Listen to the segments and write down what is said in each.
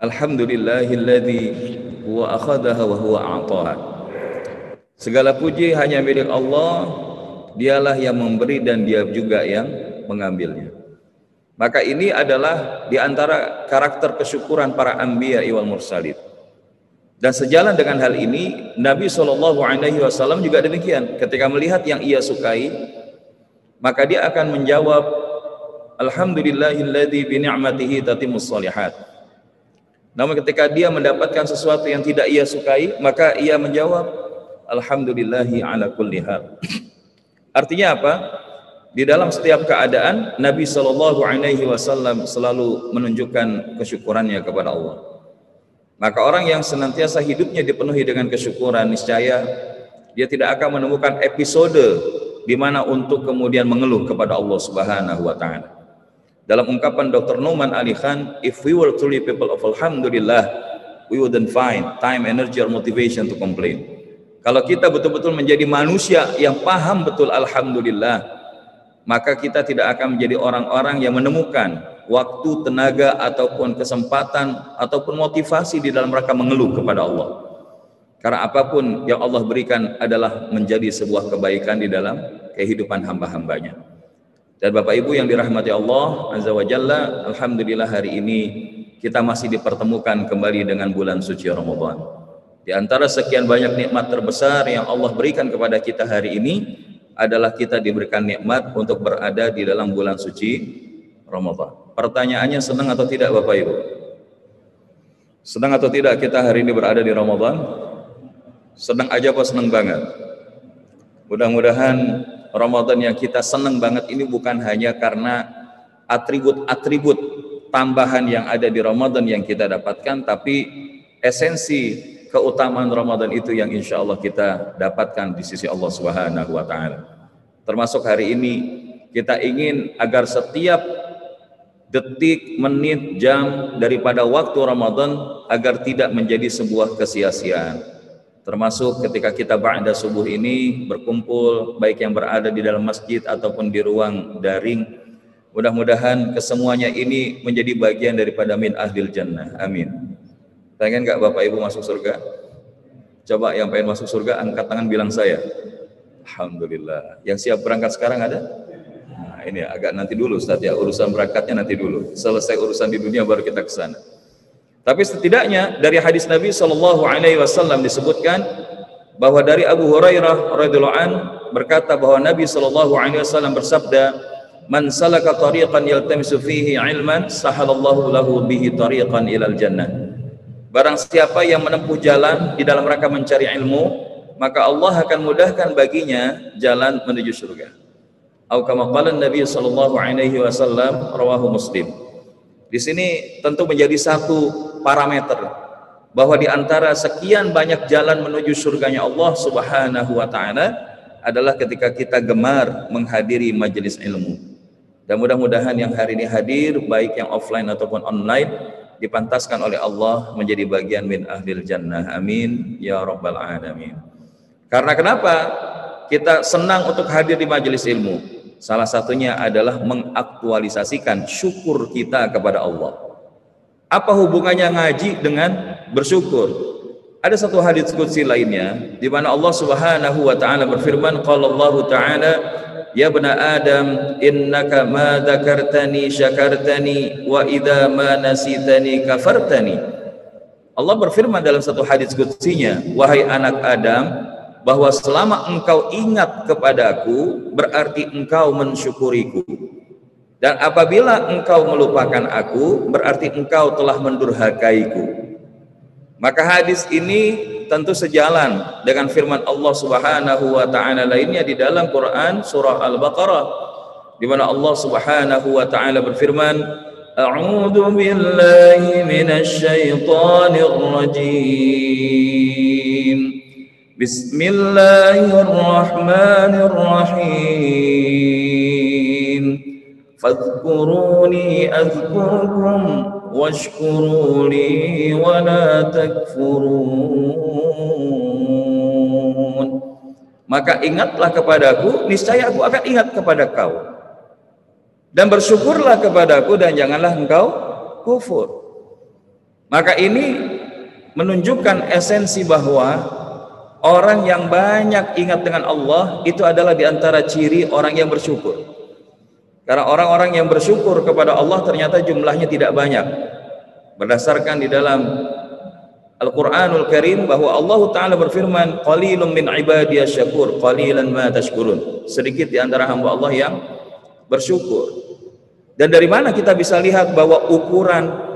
Alhamdulillahilladzi huwa akhadaha wa huwa a'taha. Segala puji hanya milik Allah, dialah yang memberi dan dia juga yang mengambilnya. Maka ini adalah di antara karakter kesyukuran para anbiya wal mursalin. Dan sejalan dengan hal ini, Nabi Shallallahu Alaihi Wasallam juga demikian. Ketika melihat yang ia sukai, maka dia akan menjawab, Alhamdulillahilladzi bi ni'matihi tatimmus salihat. Namun ketika dia mendapatkan sesuatu yang tidak ia sukai, maka ia menjawab, Alhamdulillahi ala kulli hal. Artinya apa? Di dalam setiap keadaan, Nabi Shallallahu Alaihi Wasallam selalu menunjukkan kesyukurannya kepada Allah. Maka orang yang senantiasa hidupnya dipenuhi dengan kesyukuran, niscaya dia tidak akan menemukan episode di mana untuk kemudian mengeluh kepada Allah Subhanahu wa taala. Dalam ungkapan Dr. Numan Ali Khan, if we were truly people of alhamdulillah, we wouldn't find time, energy or motivation to complain. Kalau kita betul-betul menjadi manusia yang paham betul alhamdulillah, maka kita tidak akan menjadi orang-orang yang menemukan waktu, tenaga, ataupun kesempatan, ataupun motivasi di dalam mereka mengeluh kepada Allah. Karena apa pun yang Allah berikan adalah menjadi sebuah kebaikan di dalam kehidupan hamba-hambanya. Dan Bapak Ibu yang dirahmati Allah Azza wa Jalla, Alhamdulillah hari ini kita masih dipertemukan kembali dengan bulan suci Ramadan. Di antara sekian banyak nikmat terbesar yang Allah berikan kepada kita hari ini adalah kita diberikan nikmat untuk berada di dalam bulan suci Ramadan. Pertanyaannya senang atau tidak Bapak Ibu? Senang atau tidak kita hari ini berada di Ramadan? Senang aja apa senang banget? Mudah-mudahan Ramadan yang kita senang banget ini bukan hanya karena atribut-atribut tambahan yang ada di Ramadan yang kita dapatkan, tapi esensi keutamaan Ramadan itu yang insya Allah kita dapatkan di sisi Allah Subhanahu wa Ta'ala. Termasuk hari ini kita ingin agar setiap detik, menit, jam daripada waktu Ramadan agar tidak menjadi sebuah kesia-siaan. Termasuk ketika kita ba'da subuh ini berkumpul baik yang berada di dalam masjid ataupun di ruang daring. Mudah-mudahan kesemuanya ini menjadi bagian daripada min ahlil jannah. Amin. Pengen gak Bapak Ibu masuk surga? Coba yang pengen masuk surga angkat tangan bilang saya. Alhamdulillah. Yang siap berangkat sekarang ada? Nah, ini agak nanti dulu Ustaz ya, urusan berangkatnya nanti dulu. Selesai urusan di dunia baru kita ke sana. Tapi setidaknya dari hadis Nabi Shallallahu alaihi wasallam disebutkan bahwa dari Abu Hurairah radhiyallahu an berkata bahwa Nabi Shallallahu alaihi wasallam bersabda, "Man salaka tariqan yaltamisu fihi ilman, sahalallahu lahu bihi tariqan ilal jannah." Barang siapa yang menempuh jalan di dalam rangka mencari ilmu, maka Allah akan mudahkan baginya jalan menuju surga atau kama qala Nabi sallallahu alaihi wasallam rawahu Muslim. Di sini tentu menjadi satu parameter bahwa di antara sekian banyak jalan menuju surganya Allah Subhanahu wa taala adalah ketika kita gemar menghadiri majelis ilmu. Dan mudah-mudahan yang hari ini hadir baik yang offline ataupun online dipantaskan oleh Allah menjadi bagian min ahlil jannah. Amin ya rabbal alamin. Karena kenapa? Kita senang untuk hadir di majelis ilmu Salah satunya adalah mengaktualisasikan syukur kita kepada Allah. Apa hubungannya ngaji dengan bersyukur? Ada satu hadis qudsi lainnya di mana Allah Subhanahu wa taala berfirman qala Allah taala ya bani adam innaka ma dzakartani syakartani wa idza ma nasitani kafartani Allah berfirman dalam satu hadis qudsinya wahai anak Adam bahwa selama engkau ingat kepadaku berarti engkau mensyukuriku. Dan apabila engkau melupakan aku berarti engkau telah mendurhakaiku. Maka hadis ini tentu sejalan dengan firman Allah Subhanahu wa taala lainnya di dalam Quran surah Al-Baqarah di mana Allah Subhanahu wa taala berfirman A'udzu billahi minasy rajim بسم الله الرحمن الرحيم فاذكروني أذكركم واشكروا لي ولا تكفرون maka ingatlah kepadaku niscaya aku akan ingat kepada kau dan bersyukurlah kepadaku dan janganlah engkau kufur Maka ini menunjukkan esensi bahwa orang yang banyak ingat dengan Allah itu adalah di antara ciri orang yang bersyukur. Karena orang-orang yang bersyukur kepada Allah ternyata jumlahnya tidak banyak. Berdasarkan di dalam Al-Qur'anul Karim bahwa Allah taala berfirman, "Qalilun min ibadiyas syakur, qalilan ma tashkurun." Sedikit di antara hamba Allah yang bersyukur. Dan dari mana kita bisa lihat bahwa ukuran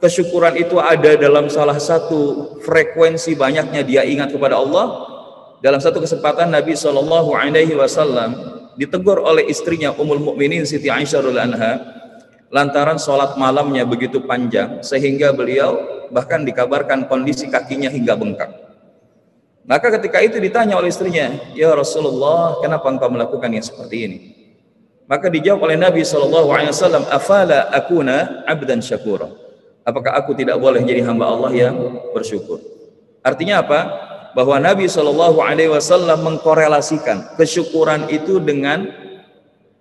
kesyukuran itu ada dalam salah satu frekuensi banyaknya dia ingat kepada Allah dalam satu kesempatan Nabi Shallallahu Alaihi Wasallam ditegur oleh istrinya Ummul Mukminin Siti Aisyah anha lantaran sholat malamnya begitu panjang sehingga beliau bahkan dikabarkan kondisi kakinya hingga bengkak. Maka ketika itu ditanya oleh istrinya, Ya Rasulullah, kenapa engkau melakukan yang seperti ini? Maka dijawab oleh Nabi Shallallahu Alaihi Wasallam, Afala akuna abdan syakura apakah aku tidak boleh jadi hamba Allah yang bersyukur? Artinya apa? Bahwa Nabi Shallallahu Alaihi Wasallam mengkorelasikan kesyukuran itu dengan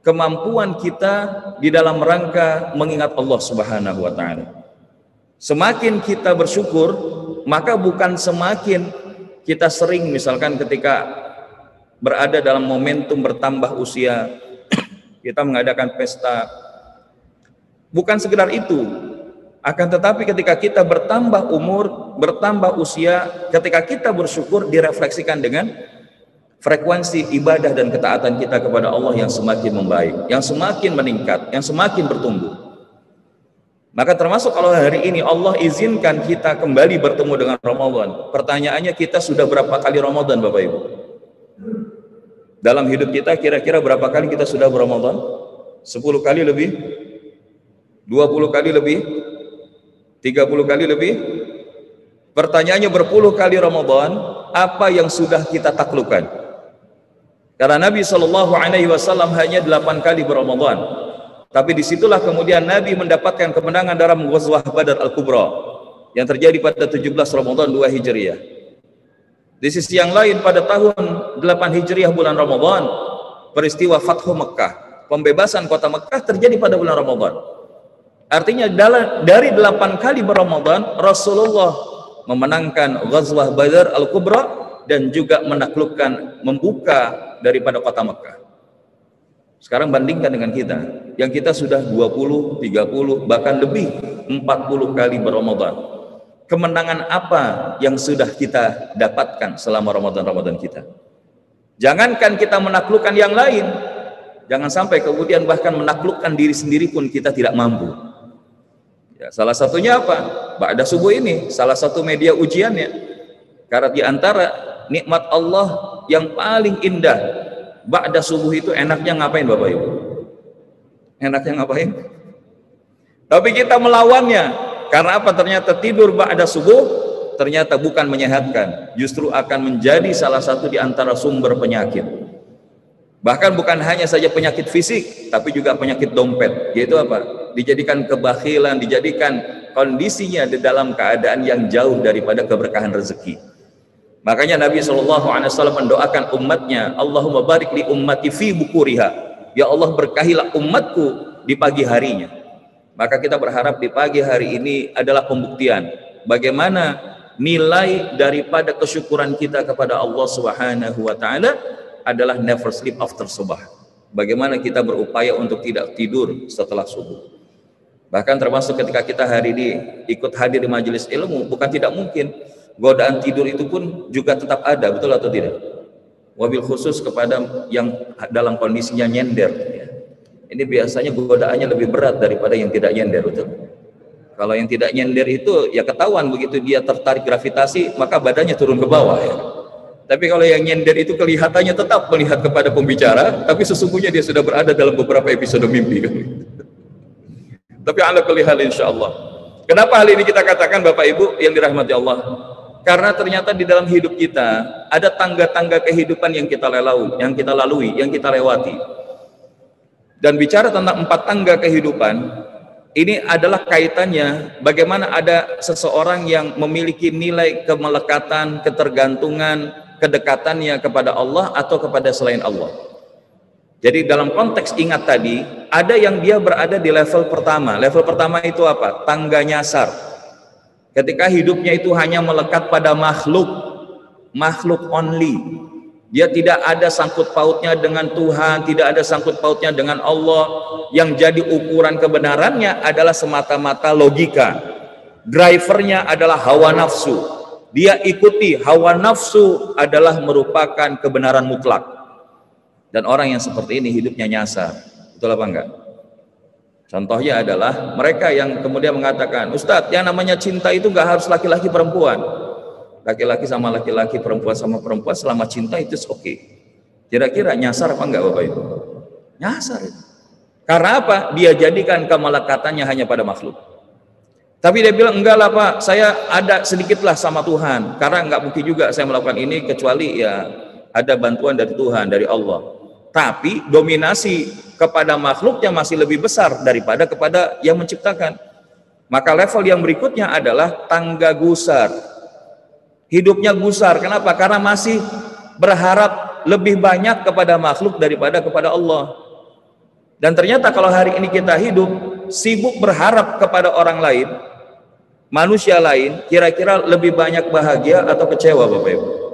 kemampuan kita di dalam rangka mengingat Allah Subhanahu Wa Taala. Semakin kita bersyukur, maka bukan semakin kita sering misalkan ketika berada dalam momentum bertambah usia, kita mengadakan pesta. Bukan sekedar itu, akan tetapi ketika kita bertambah umur, bertambah usia, ketika kita bersyukur direfleksikan dengan frekuensi ibadah dan ketaatan kita kepada Allah yang semakin membaik, yang semakin meningkat, yang semakin bertumbuh. Maka termasuk kalau hari ini Allah izinkan kita kembali bertemu dengan Ramadan. Pertanyaannya kita sudah berapa kali Ramadan Bapak Ibu? Dalam hidup kita kira-kira berapa kali kita sudah beramadan? 10 kali lebih? 20 kali lebih? 30 kali lebih? Pertanyaannya berpuluh kali Ramadan apa yang sudah kita taklukkan karena Nabi Shallallahu Alaihi Wasallam hanya 8 kali berramadan. Tapi di situlah kemudian Nabi mendapatkan kemenangan dalam Ghazwah Badar Al-Kubra yang terjadi pada 17 Ramadan 2 Hijriah. Di sisi yang lain pada tahun 8 Hijriah bulan Ramadan peristiwa Fathu Mekah pembebasan kota Mekah terjadi pada bulan Ramadan Artinya dari delapan kali berramadan Rasulullah memenangkan Ghazwah Badar Al-Kubra dan juga menaklukkan membuka daripada kota Mekah. Sekarang bandingkan dengan kita yang kita sudah 20, 30 bahkan lebih 40 kali berramadan. Kemenangan apa yang sudah kita dapatkan selama Ramadan-Ramadan kita? Jangankan kita menaklukkan yang lain, jangan sampai kemudian bahkan menaklukkan diri sendiri pun kita tidak mampu. Ya, salah satunya apa? Ba'da subuh ini, salah satu media ujiannya. Karena di antara nikmat Allah yang paling indah, ba'da subuh itu enaknya ngapain Bapak Ibu? Enaknya ngapain? Tapi kita melawannya. Karena apa? Ternyata tidur ba'da subuh ternyata bukan menyehatkan, justru akan menjadi salah satu di antara sumber penyakit. Bahkan bukan hanya saja penyakit fisik, tapi juga penyakit dompet. Yaitu apa? Dijadikan kebakhilan, dijadikan kondisinya di dalam keadaan yang jauh daripada keberkahan rezeki. Makanya Nabi SAW mendoakan umatnya, Allahumma barik li ummati fi bukuriha. Ya Allah berkahilah umatku di pagi harinya. Maka kita berharap di pagi hari ini adalah pembuktian bagaimana nilai daripada kesyukuran kita kepada Allah Subhanahu wa taala adalah never sleep after subuh. Bagaimana kita berupaya untuk tidak tidur setelah subuh. Bahkan termasuk ketika kita hari ini ikut hadir di majelis ilmu, bukan tidak mungkin godaan tidur itu pun juga tetap ada, betul atau tidak? Wabil khusus kepada yang dalam kondisinya nyender. Ya. Ini biasanya godaannya lebih berat daripada yang tidak nyender, betul? Kalau yang tidak nyender itu ya ketahuan begitu dia tertarik gravitasi, maka badannya turun ke bawah ya. Tapi kalau yang nyender itu kelihatannya tetap melihat kepada pembicara, tapi sesungguhnya dia sudah berada dalam beberapa episode mimpi. Tapi ala kelihatan insya Allah. Kenapa hal ini kita katakan Bapak Ibu yang dirahmati Allah? Karena ternyata di dalam hidup kita ada tangga-tangga kehidupan yang kita lalui, yang kita lalui, yang kita lewati. Dan bicara tentang empat tangga kehidupan, ini adalah kaitannya bagaimana ada seseorang yang memiliki nilai kemelekatan, ketergantungan, kedekatannya kepada Allah atau kepada selain Allah. Jadi dalam konteks ingat tadi, ada yang dia berada di level pertama. Level pertama itu apa? Tangga nyasar. Ketika hidupnya itu hanya melekat pada makhluk, makhluk only. Dia tidak ada sangkut pautnya dengan Tuhan, tidak ada sangkut pautnya dengan Allah. Yang jadi ukuran kebenarannya adalah semata-mata logika. Drivernya adalah hawa nafsu. Dia ikuti hawa nafsu adalah merupakan kebenaran mutlak. Dan orang yang seperti ini hidupnya nyasar. Betul apa enggak? Contohnya adalah mereka yang kemudian mengatakan, Ustadz, yang namanya cinta itu gak harus laki-laki perempuan. Laki-laki sama laki-laki, perempuan sama perempuan, selama cinta itu oke. Okay. Kira-kira nyasar apa enggak Bapak Ibu? Nyasar itu. Karena apa? Dia jadikan kemelekatannya hanya pada makhluk. Tapi dia bilang, enggak lah Pak, saya ada sedikitlah sama Tuhan. Karena enggak mungkin juga saya melakukan ini kecuali ya ada bantuan dari Tuhan, dari Allah tapi dominasi kepada makhluknya masih lebih besar daripada kepada yang menciptakan. Maka level yang berikutnya adalah tangga gusar. Hidupnya gusar. Kenapa? Karena masih berharap lebih banyak kepada makhluk daripada kepada Allah. Dan ternyata kalau hari ini kita hidup sibuk berharap kepada orang lain, manusia lain, kira-kira lebih banyak bahagia atau kecewa Bapak Ibu?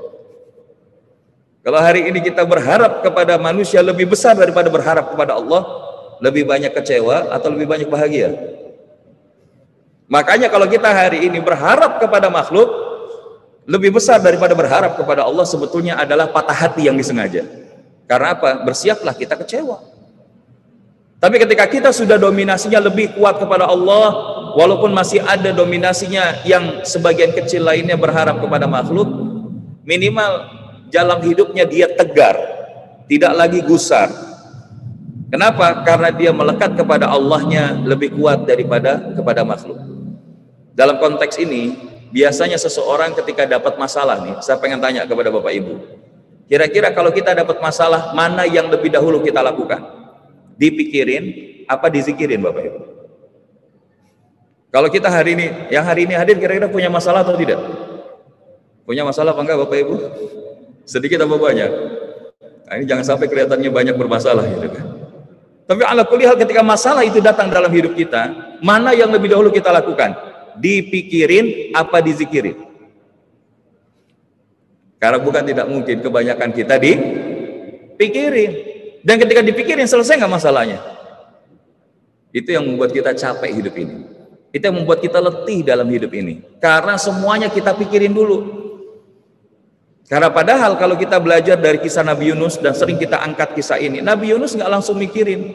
Kalau hari ini kita berharap kepada manusia lebih besar daripada berharap kepada Allah, lebih banyak kecewa atau lebih banyak bahagia? Makanya kalau kita hari ini berharap kepada makhluk, lebih besar daripada berharap kepada Allah sebetulnya adalah patah hati yang disengaja. Karena apa? Bersiaplah kita kecewa. Tapi ketika kita sudah dominasinya lebih kuat kepada Allah, walaupun masih ada dominasinya yang sebagian kecil lainnya berharap kepada makhluk, minimal dalam hidupnya dia tegar, tidak lagi gusar. Kenapa? Karena dia melekat kepada Allahnya lebih kuat daripada kepada makhluk. Dalam konteks ini, biasanya seseorang ketika dapat masalah nih, saya pengen tanya kepada Bapak Ibu. Kira-kira kalau kita dapat masalah, mana yang lebih dahulu kita lakukan? Dipikirin apa dizikirin Bapak Ibu? Kalau kita hari ini, yang hari ini hadir kira-kira punya masalah atau tidak? Punya masalah apa enggak Bapak Ibu? Sedikit apa banyak? Nah, ini jangan sampai kelihatannya banyak bermasalah gitu kan. Tapi ala kulihal ketika masalah itu datang dalam hidup kita, mana yang lebih dahulu kita lakukan? Dipikirin apa dizikirin? Karena bukan tidak mungkin kebanyakan kita dipikirin. Dan ketika dipikirin selesai nggak masalahnya? Itu yang membuat kita capek hidup ini. Itu yang membuat kita letih dalam hidup ini. Karena semuanya kita pikirin dulu. Karena padahal kalau kita belajar dari kisah Nabi Yunus dan sering kita angkat kisah ini, Nabi Yunus nggak langsung mikirin,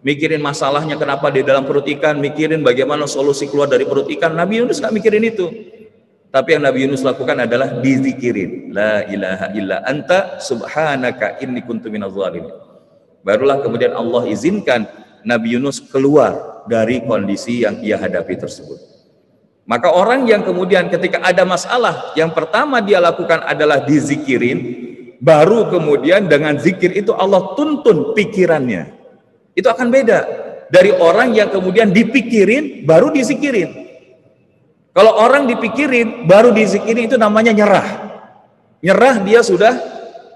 mikirin masalahnya kenapa di dalam perut ikan, mikirin bagaimana solusi keluar dari perut ikan. Nabi Yunus nggak mikirin itu. Tapi yang Nabi Yunus lakukan adalah dizikirin. La ilaha illa anta subhanaka inni kuntu. Barulah kemudian Allah izinkan Nabi Yunus keluar dari kondisi yang ia hadapi tersebut. Maka orang yang kemudian ketika ada masalah, yang pertama dia lakukan adalah dizikirin, baru kemudian dengan zikir itu Allah tuntun pikirannya. Itu akan beda dari orang yang kemudian dipikirin, baru dizikirin. Kalau orang dipikirin, baru dizikirin itu namanya nyerah. Nyerah dia sudah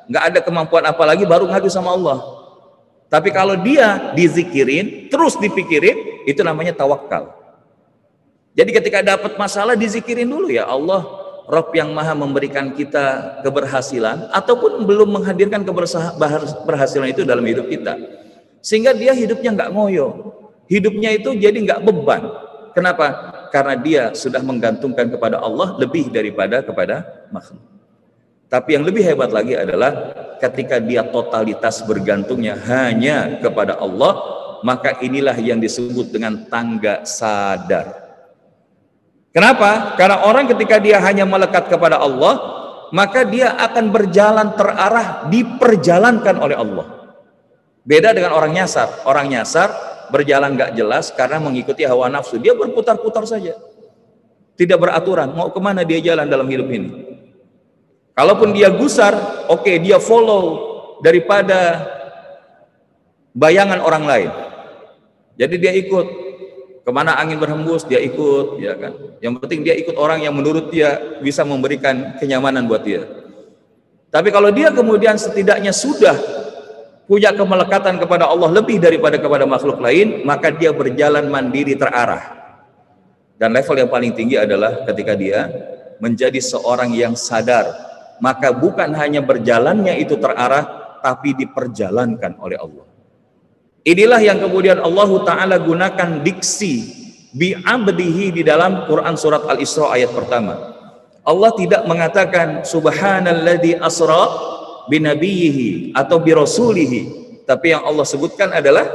nggak ada kemampuan apalagi baru ngadu sama Allah. Tapi kalau dia dizikirin, terus dipikirin, itu namanya tawakal. Jadi ketika dapat masalah dizikirin dulu ya Allah, Rob yang maha memberikan kita keberhasilan ataupun belum menghadirkan keberhasilan itu dalam hidup kita. Sehingga dia hidupnya nggak ngoyo. Hidupnya itu jadi nggak beban. Kenapa? Karena dia sudah menggantungkan kepada Allah lebih daripada kepada makhluk. Tapi yang lebih hebat lagi adalah ketika dia totalitas bergantungnya hanya kepada Allah, maka inilah yang disebut dengan tangga sadar. Kenapa? Karena orang ketika dia hanya melekat kepada Allah, maka dia akan berjalan terarah diperjalankan oleh Allah. Beda dengan orang nyasar. Orang nyasar berjalan gak jelas karena mengikuti hawa nafsu. Dia berputar-putar saja. Tidak beraturan. Mau ke mana dia jalan dalam hidup ini. Kalaupun dia gusar, oke okay, dia follow daripada bayangan orang lain. Jadi dia ikut Ke mana angin berhembus dia ikut, ya kan. Yang penting dia ikut orang yang menurut dia bisa memberikan kenyamanan buat dia. Tapi kalau dia kemudian setidaknya sudah punya kemelekatan kepada Allah lebih daripada kepada makhluk lain, maka dia berjalan mandiri terarah. Dan level yang paling tinggi adalah ketika dia menjadi seorang yang sadar, maka bukan hanya berjalannya itu terarah, tapi diperjalankan oleh Allah. Inilah yang kemudian Allah Ta'ala gunakan diksi bi'abdihi di dalam Quran surat Al-Isra ayat pertama. Allah tidak mengatakan subhanalladzi asra binabiyhi atau birasulihi, tapi yang Allah sebutkan adalah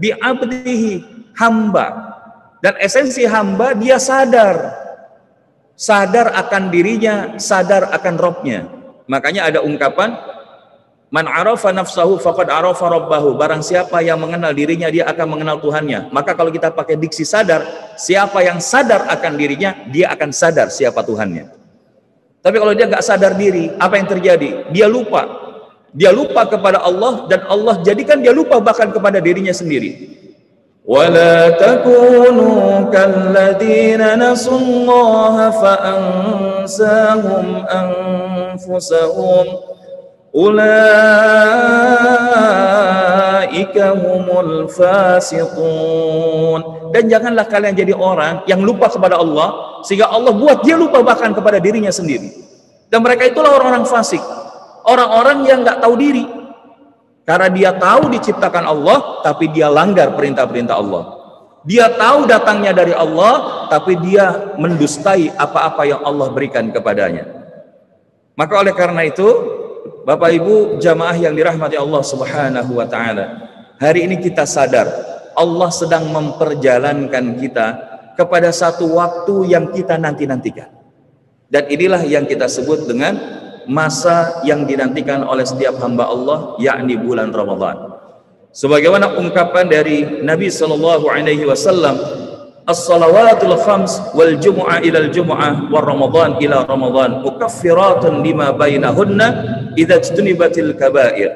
bi'abdihi hamba. Dan esensi hamba dia sadar. Sadar akan dirinya, sadar akan robnya. Makanya ada ungkapan Man arafa nafsahu faqad arafa rabbahu. Barang siapa yang mengenal dirinya, dia akan mengenal Tuhannya. Maka kalau kita pakai diksi sadar, siapa yang sadar akan dirinya, dia akan sadar siapa Tuhannya. Tapi kalau dia nggak sadar diri, apa yang terjadi? Dia lupa. Dia lupa kepada Allah dan Allah jadikan dia lupa bahkan kepada dirinya sendiri. ولا تكونوا كالذين نسوا الله فأنساهم أنفسهم ulaika humul fasiqun. Dan janganlah kalian jadi orang yang lupa kepada Allah sehingga Allah buat dia lupa bahkan kepada dirinya sendiri. Dan mereka itulah orang-orang fasik. Orang-orang yang nggak tahu diri. Karena dia tahu diciptakan Allah tapi dia langgar perintah-perintah Allah. Dia tahu datangnya dari Allah tapi dia mendustai apa-apa yang Allah berikan kepadanya. Maka oleh karena itu Bapak Ibu jamaah yang dirahmati Allah Subhanahu wa taala. Hari ini kita sadar Allah sedang memperjalankan kita kepada satu waktu yang kita nanti-nantikan. Dan inilah yang kita sebut dengan masa yang dinantikan oleh setiap hamba Allah yakni bulan Ramadan. Sebagaimana ungkapan dari Nabi sallallahu alaihi wasallam as-salawatul khams wal jumu'ah ila al jumu'ah wa ramadan ila ramadan mukaffiratun lima bainahunna idza tunibatil kaba'ir.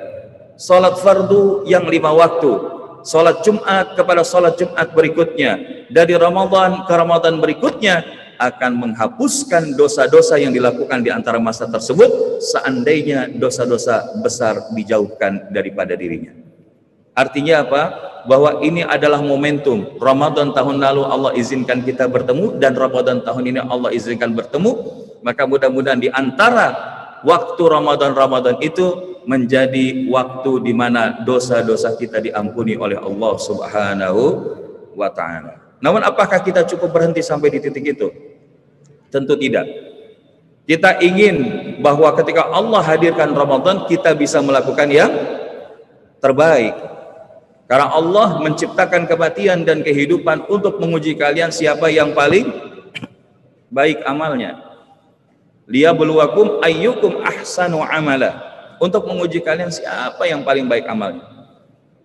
Salat fardu yang lima waktu. Salat Jumat kepada salat Jumat berikutnya. Dari Ramadan ke Ramadan berikutnya akan menghapuskan dosa-dosa yang dilakukan di antara masa tersebut. Seandainya dosa-dosa besar dijauhkan daripada dirinya Artinya apa? Bahwa ini adalah momentum. Ramadan tahun lalu Allah izinkan kita bertemu dan Ramadan tahun ini Allah izinkan bertemu. Maka mudah-mudahan di antara waktu Ramadan-Ramadan itu menjadi waktu di mana dosa-dosa kita diampuni oleh Allah Subhanahu wa taala. Namun apakah kita cukup berhenti sampai di titik itu? Tentu tidak. Kita ingin bahwa ketika Allah hadirkan Ramadan kita bisa melakukan yang terbaik karena Allah menciptakan kematian dan kehidupan untuk menguji kalian siapa yang paling baik amalnya. Liyabluwakum ayyukum ahsanu amala. Untuk menguji kalian siapa yang paling baik amalnya.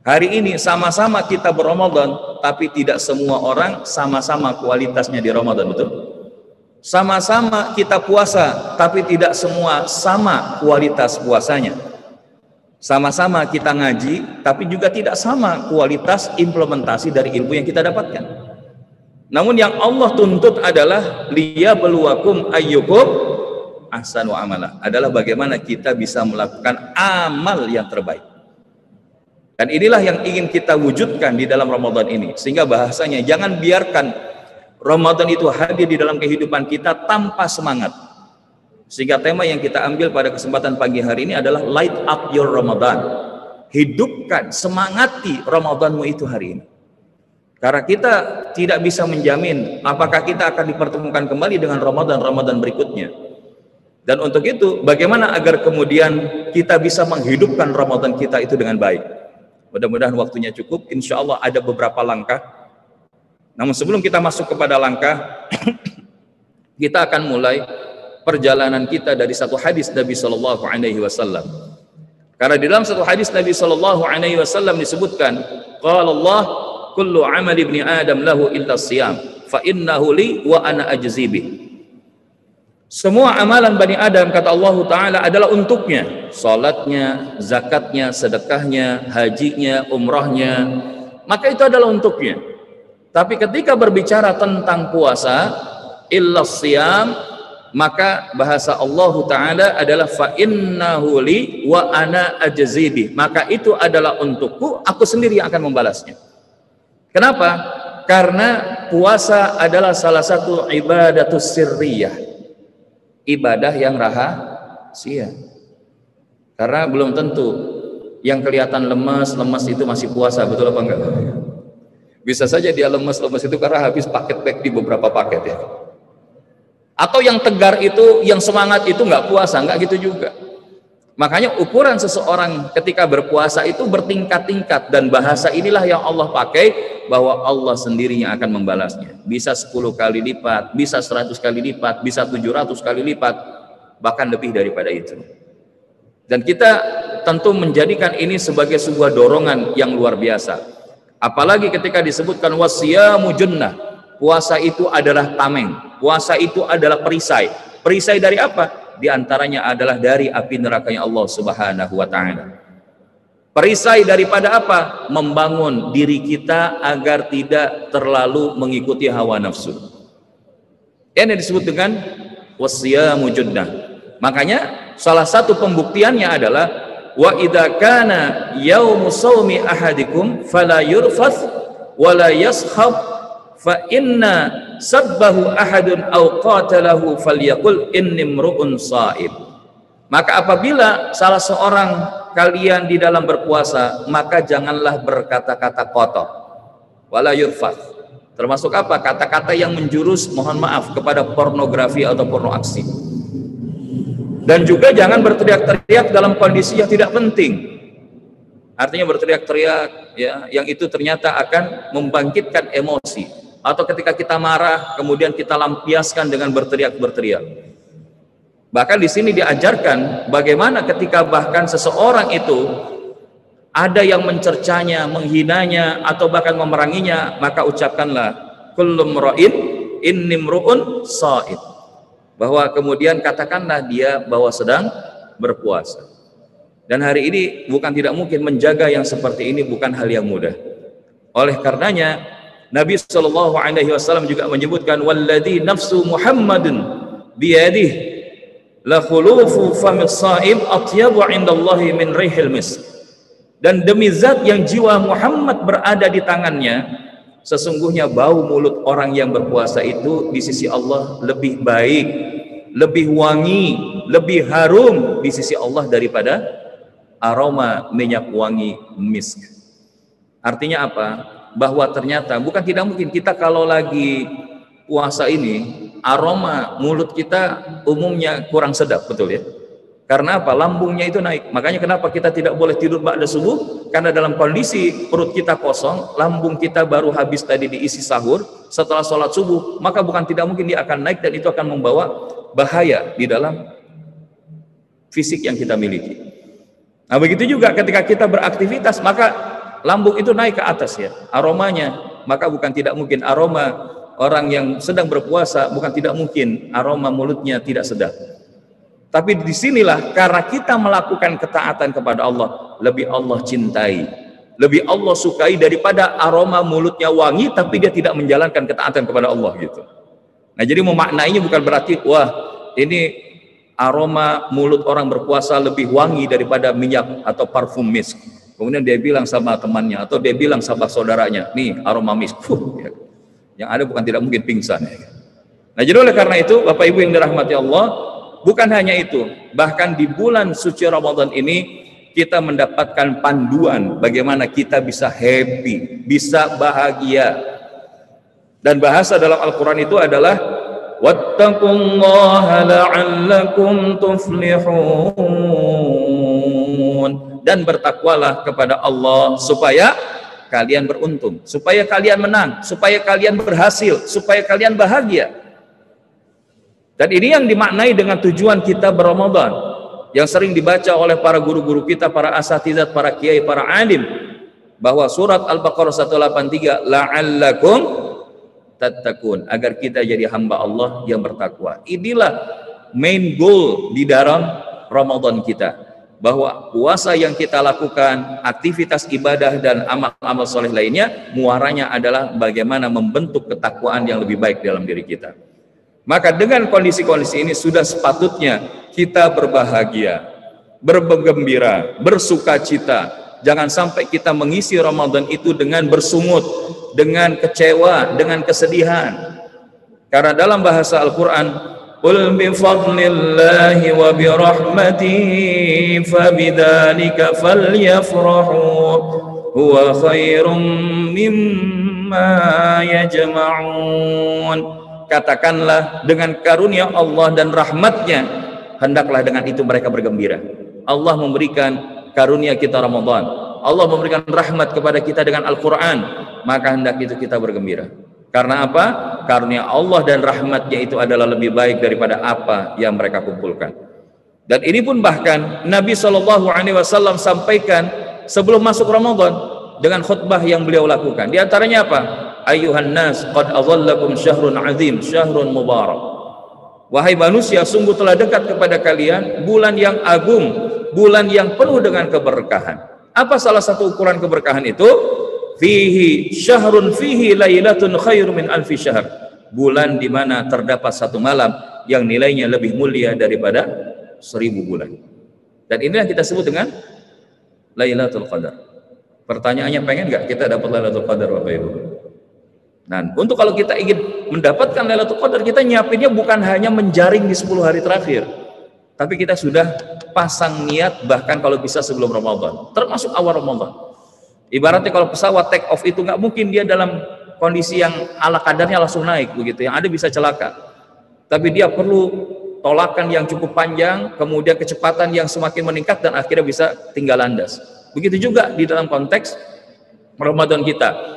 Hari ini sama-sama kita berRamadan, tapi tidak semua orang sama-sama kualitasnya di Ramadan, betul? Sama-sama kita puasa, tapi tidak semua sama kualitas puasanya. Sama-sama kita ngaji, tapi juga tidak sama kualitas implementasi dari ilmu yang kita dapatkan. Namun yang Allah tuntut adalah liya beluakum ayyukum ahsanu amala. Adalah bagaimana kita bisa melakukan amal yang terbaik. Dan inilah yang ingin kita wujudkan di dalam Ramadan ini. Sehingga bahasanya jangan biarkan Ramadan itu hadir di dalam kehidupan kita tanpa semangat sehingga tema yang kita ambil pada kesempatan pagi hari ini adalah light up your Ramadan. Hidupkan, semangati Ramadanmu itu hari ini. Karena kita tidak bisa menjamin apakah kita akan dipertemukan kembali dengan Ramadan-Ramadan berikutnya. Dan untuk itu, bagaimana agar kemudian kita bisa menghidupkan Ramadan kita itu dengan baik. Mudah-mudahan waktunya cukup. Insya Allah ada beberapa langkah. Namun sebelum kita masuk kepada langkah, kita akan mulai perjalanan kita dari satu hadis Nabi Shallallahu Alaihi Wasallam. Karena di dalam satu hadis Nabi Shallallahu Alaihi Wasallam disebutkan, kalau Allah, kullu amal ibni Adam lahu illa siyam, fa innahu li wa ana ajzibi. Semua amalan Bani Adam kata Allah Ta'ala adalah untuknya Salatnya, zakatnya, sedekahnya, hajinya, umrahnya Maka itu adalah untuknya Tapi ketika berbicara tentang puasa Illa siyam maka bahasa Allah Ta'ala adalah fa innahu li wa ana ajzibi maka itu adalah untukku aku sendiri yang akan membalasnya kenapa? karena puasa adalah salah satu ibadatus sirriyah. Ibadah yang rahasia. Karena belum tentu yang kelihatan lemas, lemas itu masih puasa, betul apa enggak? Bisa saja dia lemas, lemas itu karena habis paket back di beberapa paket ya. Atau yang tegar itu, yang semangat itu enggak puasa, enggak gitu juga. Makanya ukuran seseorang ketika berpuasa itu bertingkat-tingkat dan bahasa inilah yang Allah pakai bahwa Allah sendiri yang akan membalasnya. Bisa 10 kali lipat, bisa 100 kali lipat, bisa 700 kali lipat, bahkan lebih daripada itu. Dan kita tentu menjadikan ini sebagai sebuah dorongan yang luar biasa. Apalagi ketika disebutkan wasiyamu junnah. Puasa itu adalah tameng, puasa itu adalah perisai. Perisai dari apa? di antaranya adalah dari api nerakanya Allah Subhanahu wa taala. Perisai daripada apa? Membangun diri kita agar tidak terlalu mengikuti hawa nafsu. Ini disebut dengan wasiyamu junnah. Makanya salah satu pembuktiannya adalah wa idza kana yaumu shaumi ahadikum fala yurfath wala yashab fa inna sabbahu ahadun au qatalahu falyaqul inni mru'un saib maka apabila salah seorang kalian di dalam berpuasa maka janganlah berkata-kata kotor. Wala yurfat termasuk apa? Kata-kata yang menjurus mohon maaf kepada pornografi atau porno aksi. Dan juga jangan berteriak-teriak dalam kondisi yang tidak penting artinya berteriak-teriak ya yang itu ternyata akan membangkitkan emosi atau ketika kita marah kemudian kita lampiaskan dengan berteriak-berteriak. Bahkan di sini diajarkan bagaimana ketika bahkan seseorang itu ada yang mencercanya, menghinanya atau bahkan memeranginya, maka ucapkanlah kullum ra'in inni mru'un sa'id. Bahwa kemudian katakanlah dia bahwa sedang berpuasa. Dan hari ini bukan tidak mungkin menjaga yang seperti ini bukan hal yang mudah. Oleh karenanya Nabi Shallallahu Alaihi Wasallam juga menyebutkan walladhi nafsu Muhammadin biyadih la khulufu famil saim atyabu indallahi min rihil mis dan demi zat yang jiwa Muhammad berada di tangannya sesungguhnya bau mulut orang yang berpuasa itu di sisi Allah lebih baik lebih wangi lebih harum di sisi Allah daripada aroma minyak wangi misk. Artinya apa? Bahwa ternyata bukan tidak mungkin kita kalau lagi puasa ini aroma mulut kita umumnya kurang sedap betul ya? Karena apa? Lambungnya itu naik. Makanya kenapa kita tidak boleh tidur ba'da subuh? Karena dalam kondisi perut kita kosong lambung kita baru habis tadi diisi sahur setelah sholat subuh maka bukan tidak mungkin dia akan naik dan itu akan membawa bahaya di dalam fisik yang kita miliki nah begitu juga ketika kita beraktivitas maka lambung itu naik ke atas ya. Aromanya maka bukan tidak mungkin aroma orang yang sedang berpuasa bukan tidak mungkin aroma mulutnya tidak sedap. Tapi di sinilah karena kita melakukan ketaatan kepada Allah lebih Allah cintai. Lebih Allah sukai daripada aroma mulutnya wangi tapi dia tidak menjalankan ketaatan kepada Allah gitu. Nah jadi memaknainya bukan berarti wah ini aroma mulut orang berpuasa lebih wangi daripada minyak atau parfum misk Kemudian dia bilang sama temannya atau dia bilang sama saudaranya, nih aroma misk. Fuh, ya. Yang ada bukan tidak mungkin pingsan. Ya. Nah jadi oleh karena itu Bapak Ibu yang dirahmati Allah, bukan hanya itu, bahkan di bulan suci Ramadan ini kita mendapatkan panduan bagaimana kita bisa happy, bisa bahagia. Dan bahasa dalam Al-Quran itu adalah wattaqullaha la'allakum tuflihun dan bertakwalah kepada Allah supaya kalian beruntung, supaya kalian menang, supaya kalian berhasil, supaya kalian bahagia. Dan ini yang dimaknai dengan tujuan kita berramadan yang sering dibaca oleh para guru-guru kita, para asatidat, para kiai, para alim bahwa surat Al-Baqarah 183 la'allakum tattaqun agar kita jadi hamba Allah yang bertakwa. Inilah main goal di dalam Ramadan kita bahwa puasa yang kita lakukan, aktivitas ibadah dan amal-amal soleh lainnya, muaranya adalah bagaimana membentuk ketakwaan yang lebih baik dalam diri kita. Maka dengan kondisi-kondisi ini sudah sepatutnya kita berbahagia, bergembira, bersuka cita. Jangan sampai kita mengisi Ramadan itu dengan bersungut, dengan kecewa, dengan kesedihan. Karena dalam bahasa Al-Qur'an Qul bi fadlillahi wa bi rahmatihi fabidhalika falyafrahu huwa khairum mimma yajma'un katakanlah dengan karunia Allah dan rahmatnya hendaklah dengan itu mereka bergembira Allah memberikan karunia kita Ramadan Allah memberikan rahmat kepada kita dengan Al-Quran maka hendak itu kita bergembira karena apa? Karunia Allah dan rahmatnya itu adalah lebih baik daripada apa yang mereka kumpulkan. Dan ini pun bahkan Nabi Shallallahu Alaihi Wasallam sampaikan sebelum masuk Ramadan dengan khutbah yang beliau lakukan. Di antaranya apa? Ayuhan nas, qad azallakum syahrun azim, syahrun mubarak. Wahai manusia, sungguh telah dekat kepada kalian bulan yang agung, bulan yang penuh dengan keberkahan. Apa salah satu ukuran keberkahan itu? fihi syahrun fihi lailatun khairu min alfi syahr bulan di mana terdapat satu malam yang nilainya lebih mulia daripada seribu bulan dan inilah kita sebut dengan Lailatul Qadar pertanyaannya pengen nggak kita dapat Lailatul Qadar Bapak Ibu Nah, untuk kalau kita ingin mendapatkan Lailatul Qadar, kita nyiapinnya bukan hanya menjaring di 10 hari terakhir. Tapi kita sudah pasang niat bahkan kalau bisa sebelum Ramadan, termasuk awal Ramadan. Ibaratnya kalau pesawat take off itu nggak mungkin dia dalam kondisi yang ala kadarnya langsung naik begitu. Yang ada bisa celaka. Tapi dia perlu tolakan yang cukup panjang, kemudian kecepatan yang semakin meningkat dan akhirnya bisa tinggal landas. Begitu juga di dalam konteks Ramadan kita.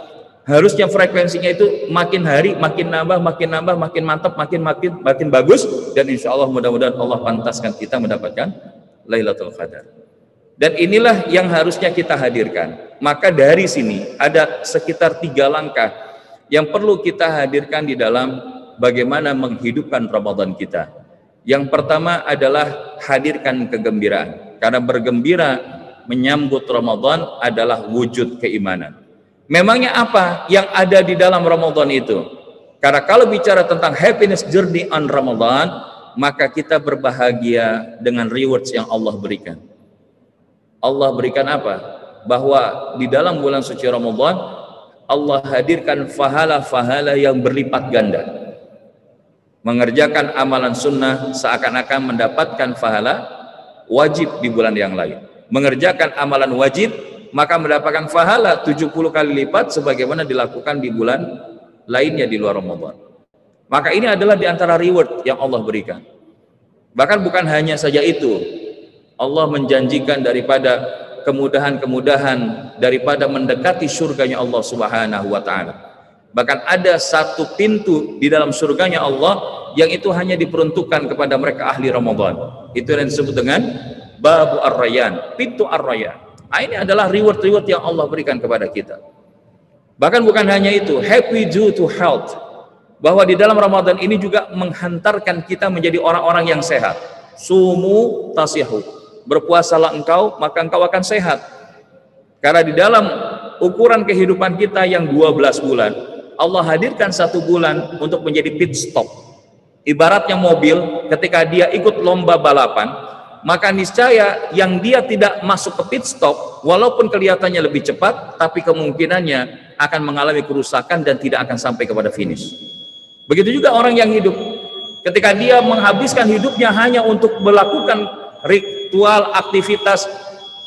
Harusnya frekuensinya itu makin hari makin nambah, makin nambah, makin mantap, makin makin makin bagus dan insya Allah mudah-mudahan Allah pantaskan kita mendapatkan Lailatul Qadar. Dan inilah yang harusnya kita hadirkan. Maka dari sini ada sekitar tiga langkah yang perlu kita hadirkan di dalam bagaimana menghidupkan Ramadan kita. Yang pertama adalah hadirkan kegembiraan. Karena bergembira menyambut Ramadan adalah wujud keimanan. Memangnya apa yang ada di dalam Ramadan itu? Karena kalau bicara tentang happiness journey on Ramadan, maka kita berbahagia dengan rewards yang Allah berikan. Allah berikan apa? Bahwa di dalam bulan suci Ramadan Allah hadirkan fahala-fahala yang berlipat ganda. Mengerjakan amalan sunnah seakan-akan mendapatkan fahala wajib di bulan yang lain. Mengerjakan amalan wajib maka mendapatkan fahala 70 kali lipat sebagaimana dilakukan di bulan lainnya di luar Ramadan. Maka ini adalah di antara reward yang Allah berikan. Bahkan bukan hanya saja itu, Allah menjanjikan daripada kemudahan-kemudahan daripada mendekati surganya Allah Subhanahu wa taala. Bahkan ada satu pintu di dalam surganya Allah yang itu hanya diperuntukkan kepada mereka ahli Ramadan. Itu yang disebut dengan Babu Ar-Rayyan, pintu Ar-Rayyan. Nah, ini adalah reward-reward yang Allah berikan kepada kita. Bahkan bukan hanya itu, happy due to health. Bahwa di dalam Ramadan ini juga menghantarkan kita menjadi orang-orang yang sehat. Sumu tasihu berpuasalah engkau, maka engkau akan sehat. Karena di dalam ukuran kehidupan kita yang 12 bulan, Allah hadirkan satu bulan untuk menjadi pit stop. Ibaratnya mobil ketika dia ikut lomba balapan, maka niscaya yang dia tidak masuk ke pit stop, walaupun kelihatannya lebih cepat, tapi kemungkinannya akan mengalami kerusakan dan tidak akan sampai kepada finish. Begitu juga orang yang hidup. Ketika dia menghabiskan hidupnya hanya untuk melakukan ritual aktivitas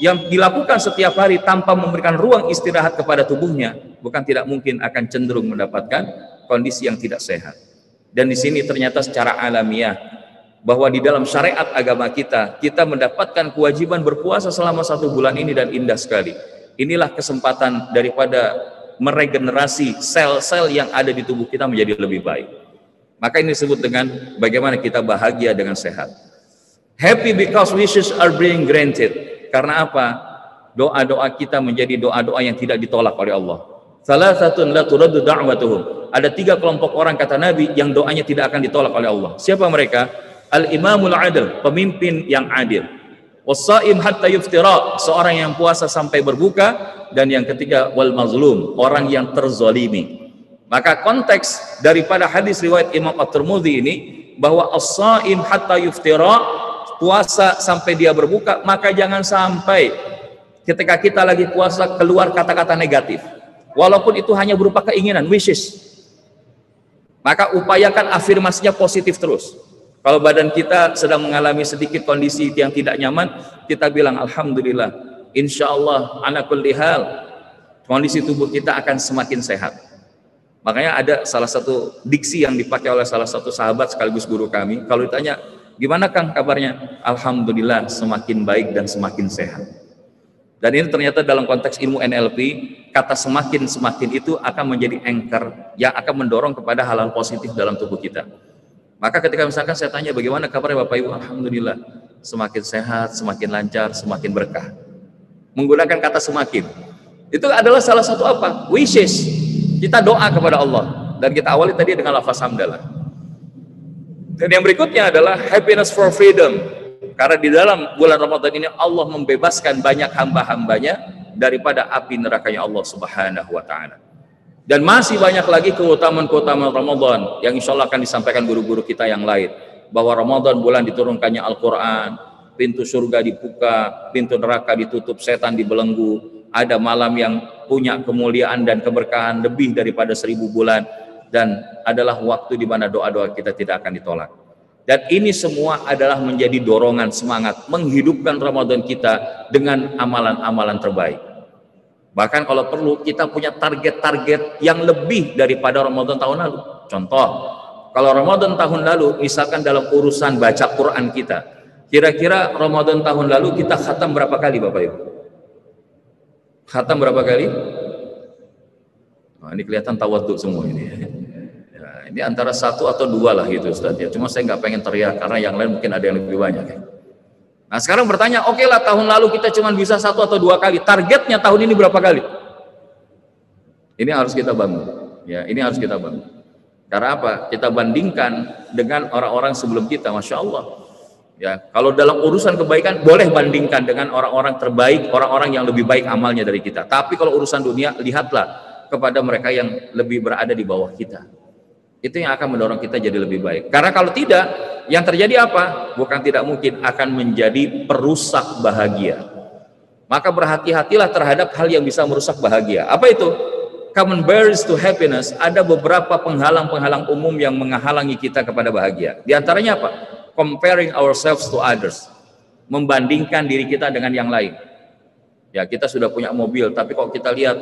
yang dilakukan setiap hari tanpa memberikan ruang istirahat kepada tubuhnya, bukan tidak mungkin akan cenderung mendapatkan kondisi yang tidak sehat. Dan di sini ternyata secara alamiah bahwa di dalam syariat agama kita, kita mendapatkan kewajiban berpuasa selama satu bulan ini dan indah sekali. Inilah kesempatan daripada meregenerasi sel-sel yang ada di tubuh kita menjadi lebih baik. Maka ini disebut dengan bagaimana kita bahagia dengan sehat. Happy because wishes are being granted. Karena apa? Doa-doa kita menjadi doa-doa yang tidak ditolak oleh Allah. Salah satu la turaddu da'watuhum. Ada tiga kelompok orang kata Nabi yang doanya tidak akan ditolak oleh Allah. Siapa mereka? Al-imamul adil, pemimpin yang adil. Wasaim hatta yuftira, seorang yang puasa sampai berbuka dan yang ketiga wal mazlum, orang yang terzalimi. Maka konteks daripada hadis riwayat Imam At-Tirmidzi ini bahwa as-saim hatta yuftira puasa sampai dia berbuka, maka jangan sampai ketika kita lagi puasa keluar kata-kata negatif. Walaupun itu hanya berupa keinginan, wishes. Maka upayakan afirmasinya positif terus. Kalau badan kita sedang mengalami sedikit kondisi yang tidak nyaman, kita bilang Alhamdulillah, insya Allah anakul lihal, kondisi tubuh kita akan semakin sehat. Makanya ada salah satu diksi yang dipakai oleh salah satu sahabat sekaligus guru kami. Kalau ditanya, gimana Kang kabarnya? Alhamdulillah semakin baik dan semakin sehat. Dan ini ternyata dalam konteks ilmu NLP, kata semakin semakin itu akan menjadi anchor yang akan mendorong kepada hal-hal positif dalam tubuh kita. Maka ketika misalkan saya tanya bagaimana kabarnya Bapak Ibu, Alhamdulillah semakin sehat, semakin lancar, semakin berkah. Menggunakan kata semakin. Itu adalah salah satu apa? Wishes. Kita doa kepada Allah. Dan kita awali tadi dengan lafaz hamdalah. Dan yang berikutnya adalah happiness for freedom. Karena di dalam bulan Ramadan ini Allah membebaskan banyak hamba-hambanya daripada api nerakanya Allah Subhanahu wa taala. Dan masih banyak lagi keutamaan-keutamaan Ramadan yang insya Allah akan disampaikan guru-guru kita yang lain. Bahwa Ramadan bulan diturunkannya Al-Quran, pintu surga dibuka, pintu neraka ditutup, setan dibelenggu. Ada malam yang punya kemuliaan dan keberkahan lebih daripada seribu bulan. Dan adalah waktu di mana doa-doa kita tidak akan ditolak. Dan ini semua adalah menjadi dorongan semangat menghidupkan Ramadan kita dengan amalan-amalan terbaik. Bahkan kalau perlu kita punya target-target yang lebih daripada Ramadan tahun lalu. Contoh, kalau Ramadan tahun lalu misalkan dalam urusan baca Quran kita, kira-kira Ramadan tahun lalu kita khatam berapa kali Bapak Ibu? Khatam berapa kali? Nah, ini kelihatan tawaduk semua ini. Ya, ini antara satu atau dua lah gitu Ustaz ya. Cuma saya nggak pengen teriak karena yang lain mungkin ada yang lebih banyak ya. Nah sekarang bertanya, oke okay lah tahun lalu kita cuma bisa satu atau dua kali. Targetnya tahun ini berapa kali? Ini harus kita bangun. Ya, ini harus kita bangun. Karena apa? Kita bandingkan dengan orang-orang sebelum kita, masya Allah. Ya, kalau dalam urusan kebaikan boleh bandingkan dengan orang-orang terbaik, orang-orang yang lebih baik amalnya dari kita. Tapi kalau urusan dunia, lihatlah kepada mereka yang lebih berada di bawah kita. Itu yang akan mendorong kita jadi lebih baik. Karena kalau tidak, yang terjadi apa? Bukan tidak mungkin akan menjadi perusak bahagia. Maka berhati-hatilah terhadap hal yang bisa merusak bahagia. Apa itu? Common barriers to happiness. Ada beberapa penghalang-penghalang umum yang menghalangi kita kepada bahagia. Di antaranya apa? Comparing ourselves to others. Membandingkan diri kita dengan yang lain. Ya, kita sudah punya mobil, tapi kok kita lihat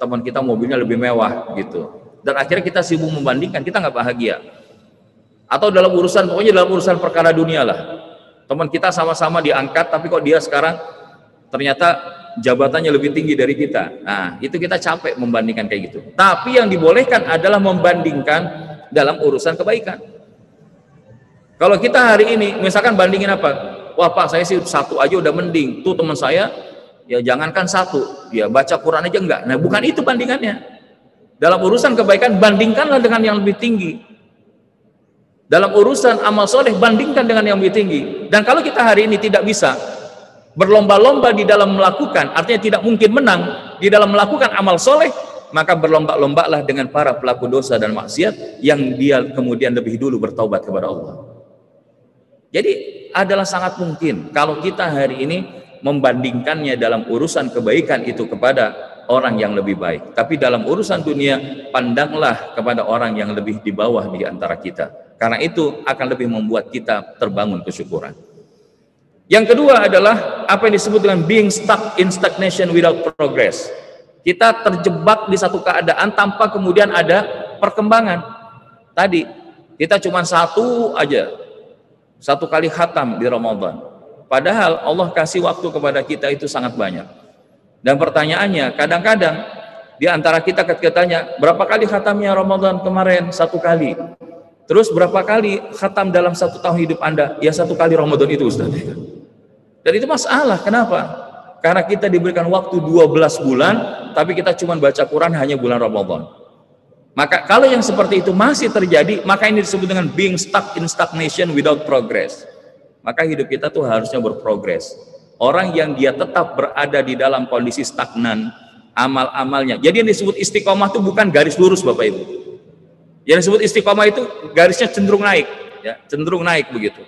teman kita mobilnya lebih mewah gitu dan akhirnya kita sibuk membandingkan kita nggak bahagia. Atau dalam urusan pokoknya dalam urusan perkara dunia lah. Teman kita sama-sama diangkat tapi kok dia sekarang ternyata jabatannya lebih tinggi dari kita. Nah itu kita capek membandingkan kayak gitu. Tapi yang dibolehkan adalah membandingkan dalam urusan kebaikan. Kalau kita hari ini misalkan bandingin apa? Wah pak saya sih satu aja udah mending. Tuh teman saya ya jangankan satu. Ya baca Quran aja enggak. Nah bukan itu bandingannya dalam urusan kebaikan bandingkanlah dengan yang lebih tinggi. Dalam urusan amal soleh bandingkan dengan yang lebih tinggi. Dan kalau kita hari ini tidak bisa berlomba-lomba di dalam melakukan, artinya tidak mungkin menang di dalam melakukan amal soleh, maka berlomba-lombalah dengan para pelaku dosa dan maksiat yang dia kemudian lebih dulu bertaubat kepada Allah. Jadi adalah sangat mungkin kalau kita hari ini membandingkannya dalam urusan kebaikan itu kepada orang yang lebih baik. Tapi dalam urusan dunia, pandanglah kepada orang yang lebih di bawah di antara kita. Karena itu akan lebih membuat kita terbangun kesyukuran. Yang kedua adalah apa yang disebut dengan being stuck in stagnation without progress. Kita terjebak di satu keadaan tanpa kemudian ada perkembangan. Tadi kita cuma satu aja, satu kali khatam di Ramadan. Padahal Allah kasih waktu kepada kita itu sangat banyak. Dan pertanyaannya, kadang-kadang di antara kita ketika tanya, berapa kali khatamnya Ramadan kemarin? Satu kali. Terus berapa kali khatam dalam satu tahun hidup Anda? Ya satu kali Ramadan itu Ustaz. Dan itu masalah, kenapa? Karena kita diberikan waktu 12 bulan, tapi kita cuma baca Quran hanya bulan Ramadan. Maka kalau yang seperti itu masih terjadi, maka ini disebut dengan being stuck in stagnation without progress. Maka hidup kita tuh harusnya berprogres Orang yang dia tetap berada di dalam kondisi stagnan amal-amalnya. Jadi yang disebut istiqomah itu bukan garis lurus Bapak Ibu. Yang disebut istiqomah itu garisnya cenderung naik, ya, cenderung naik begitu.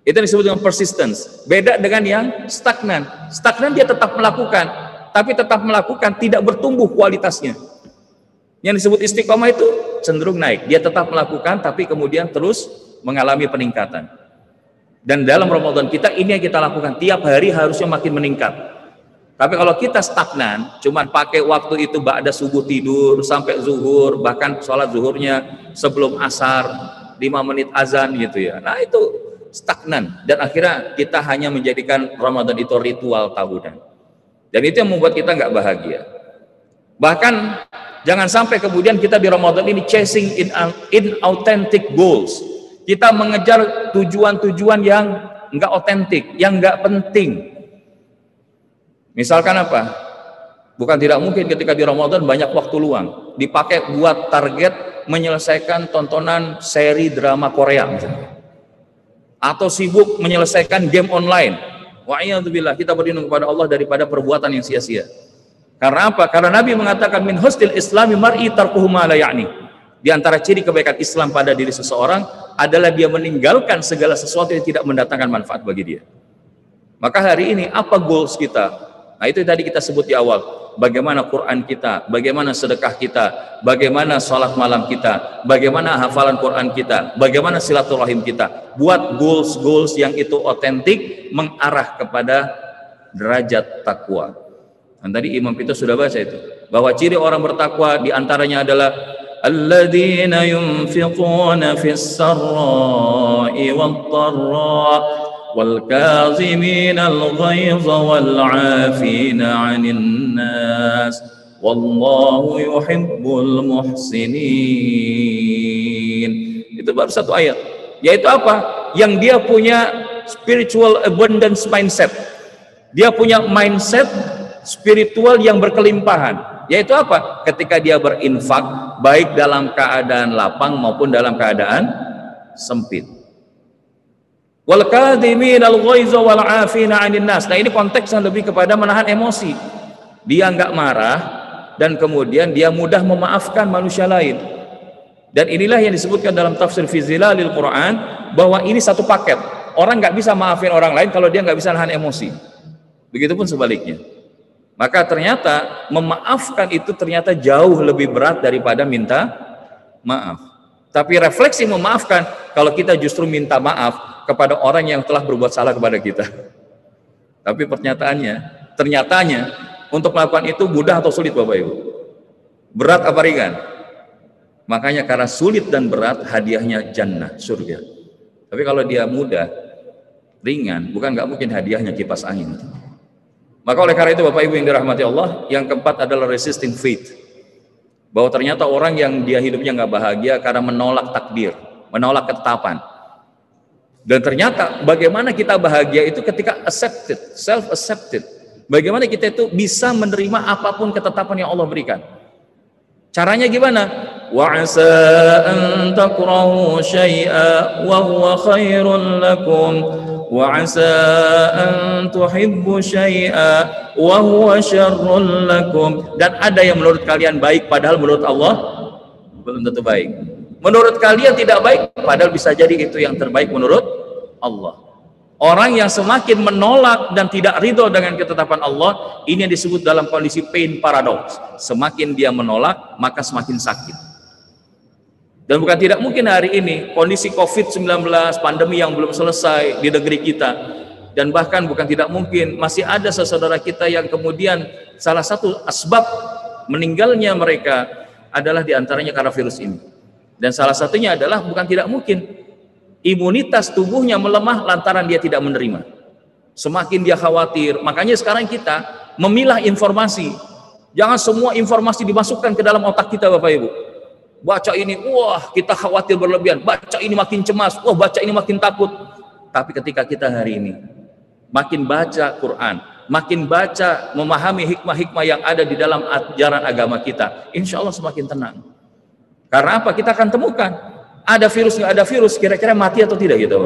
Itu disebut dengan persistence. Beda dengan yang stagnan. Stagnan dia tetap melakukan, tapi tetap melakukan tidak bertumbuh kualitasnya. Yang disebut istiqomah itu cenderung naik. Dia tetap melakukan tapi kemudian terus mengalami peningkatan. Dan dalam Ramadan kita ini yang kita lakukan tiap hari harusnya makin meningkat. Tapi kalau kita stagnan, cuman pakai waktu itu ba'da subuh tidur sampai zuhur, bahkan sholat zuhurnya sebelum asar, 5 menit azan gitu ya. Nah itu stagnan dan akhirnya kita hanya menjadikan Ramadan itu ritual tahunan. Dan itu yang membuat kita nggak bahagia. Bahkan jangan sampai kemudian kita di Ramadan ini chasing in, in authentic goals. Kita mengejar tujuan-tujuan yang nggak otentik, yang nggak penting. Misalkan apa? Bukan tidak mungkin ketika di Ramadan banyak waktu luang dipakai buat target menyelesaikan tontonan seri drama Korea misalnya. Atau sibuk menyelesaikan game online. Wa'iyadzubillah, kita berlindung kepada Allah daripada perbuatan yang sia-sia. Karena apa? Karena Nabi mengatakan min husnil islami mar'i tarkuhu ma la ya'ni. Di antara ciri kebaikan Islam pada diri seseorang adalah dia meninggalkan segala sesuatu yang tidak mendatangkan manfaat bagi dia. Maka hari ini apa goals kita? Nah itu tadi kita sebut di awal. Bagaimana Quran kita, bagaimana sedekah kita, bagaimana sholat malam kita, bagaimana hafalan Quran kita, bagaimana silaturahim kita. Buat goals-goals yang itu otentik mengarah kepada derajat takwa. Dan tadi Imam Pito sudah baca itu bahwa ciri orang bertakwa di antaranya adalah wad dharra wal kazimina al ghaiza wal 'afina 'anil nas wallahu yuhibbul muhsinin itu baru satu ayat. Yaitu apa? Yang dia punya spiritual abundance mindset. Dia punya mindset spiritual yang berkelimpahan. Yaitu apa? Ketika dia berinfak baik dalam keadaan lapang maupun dalam keadaan sempit. Wal al wal afina 'anil nas. Nah ini konteksnya lebih kepada menahan emosi. Dia enggak marah dan kemudian dia mudah memaafkan manusia lain. Dan inilah yang disebutkan dalam tafsir Fizilalil Quran bahwa ini satu paket. Orang nggak bisa maafin orang lain kalau dia nggak bisa nahan emosi. Begitupun sebaliknya maka ternyata memaafkan itu ternyata jauh lebih berat daripada minta maaf. Tapi refleksi memaafkan kalau kita justru minta maaf kepada orang yang telah berbuat salah kepada kita. Tapi pernyataannya, ternyatanya untuk melakukan itu mudah atau sulit Bapak Ibu? Berat apa ringan? Makanya karena sulit dan berat hadiahnya jannah, surga. Tapi kalau dia mudah, ringan, bukan nggak mungkin hadiahnya kipas angin. Maka oleh karena itu Bapak Ibu yang dirahmati Allah, yang keempat adalah resisting faith. Bahwa ternyata orang yang dia hidupnya nggak bahagia karena menolak takdir, menolak ketetapan. Dan ternyata bagaimana kita bahagia itu ketika accepted, self accepted. Bagaimana kita itu bisa menerima apa pun ketetapan yang Allah berikan. Caranya gimana? Wa asa an takrahu syai'a wa huwa khairun lakum وعسى أن تحبوا شيئا وهو شر لكم dan ada yang menurut kalian baik padahal menurut Allah belum tentu baik menurut kalian tidak baik padahal bisa jadi itu yang terbaik menurut Allah orang yang semakin menolak dan tidak ridho dengan ketetapan Allah ini yang disebut dalam kondisi pain paradox semakin dia menolak maka semakin sakit dan bukan tidak mungkin hari ini kondisi COVID-19, pandemi yang belum selesai di negeri kita, dan bahkan bukan tidak mungkin masih ada saudara kita yang kemudian salah satu asbab meninggalnya mereka adalah di antaranya karena virus ini. Dan salah satunya adalah bukan tidak mungkin imunitas tubuhnya melemah lantaran dia tidak menerima. Semakin dia khawatir, makanya sekarang kita memilah informasi. Jangan semua informasi dimasukkan ke dalam otak kita Bapak Ibu Baca ini, wah kita khawatir berlebihan. Baca ini makin cemas, wah baca ini makin takut. Tapi ketika kita hari ini makin baca Quran, makin baca, memahami hikmah-hikmah yang ada di dalam ajaran agama kita, insya Allah semakin tenang. Karena apa? Kita akan temukan ada virus nggak ada virus, kira-kira mati atau tidak gitu.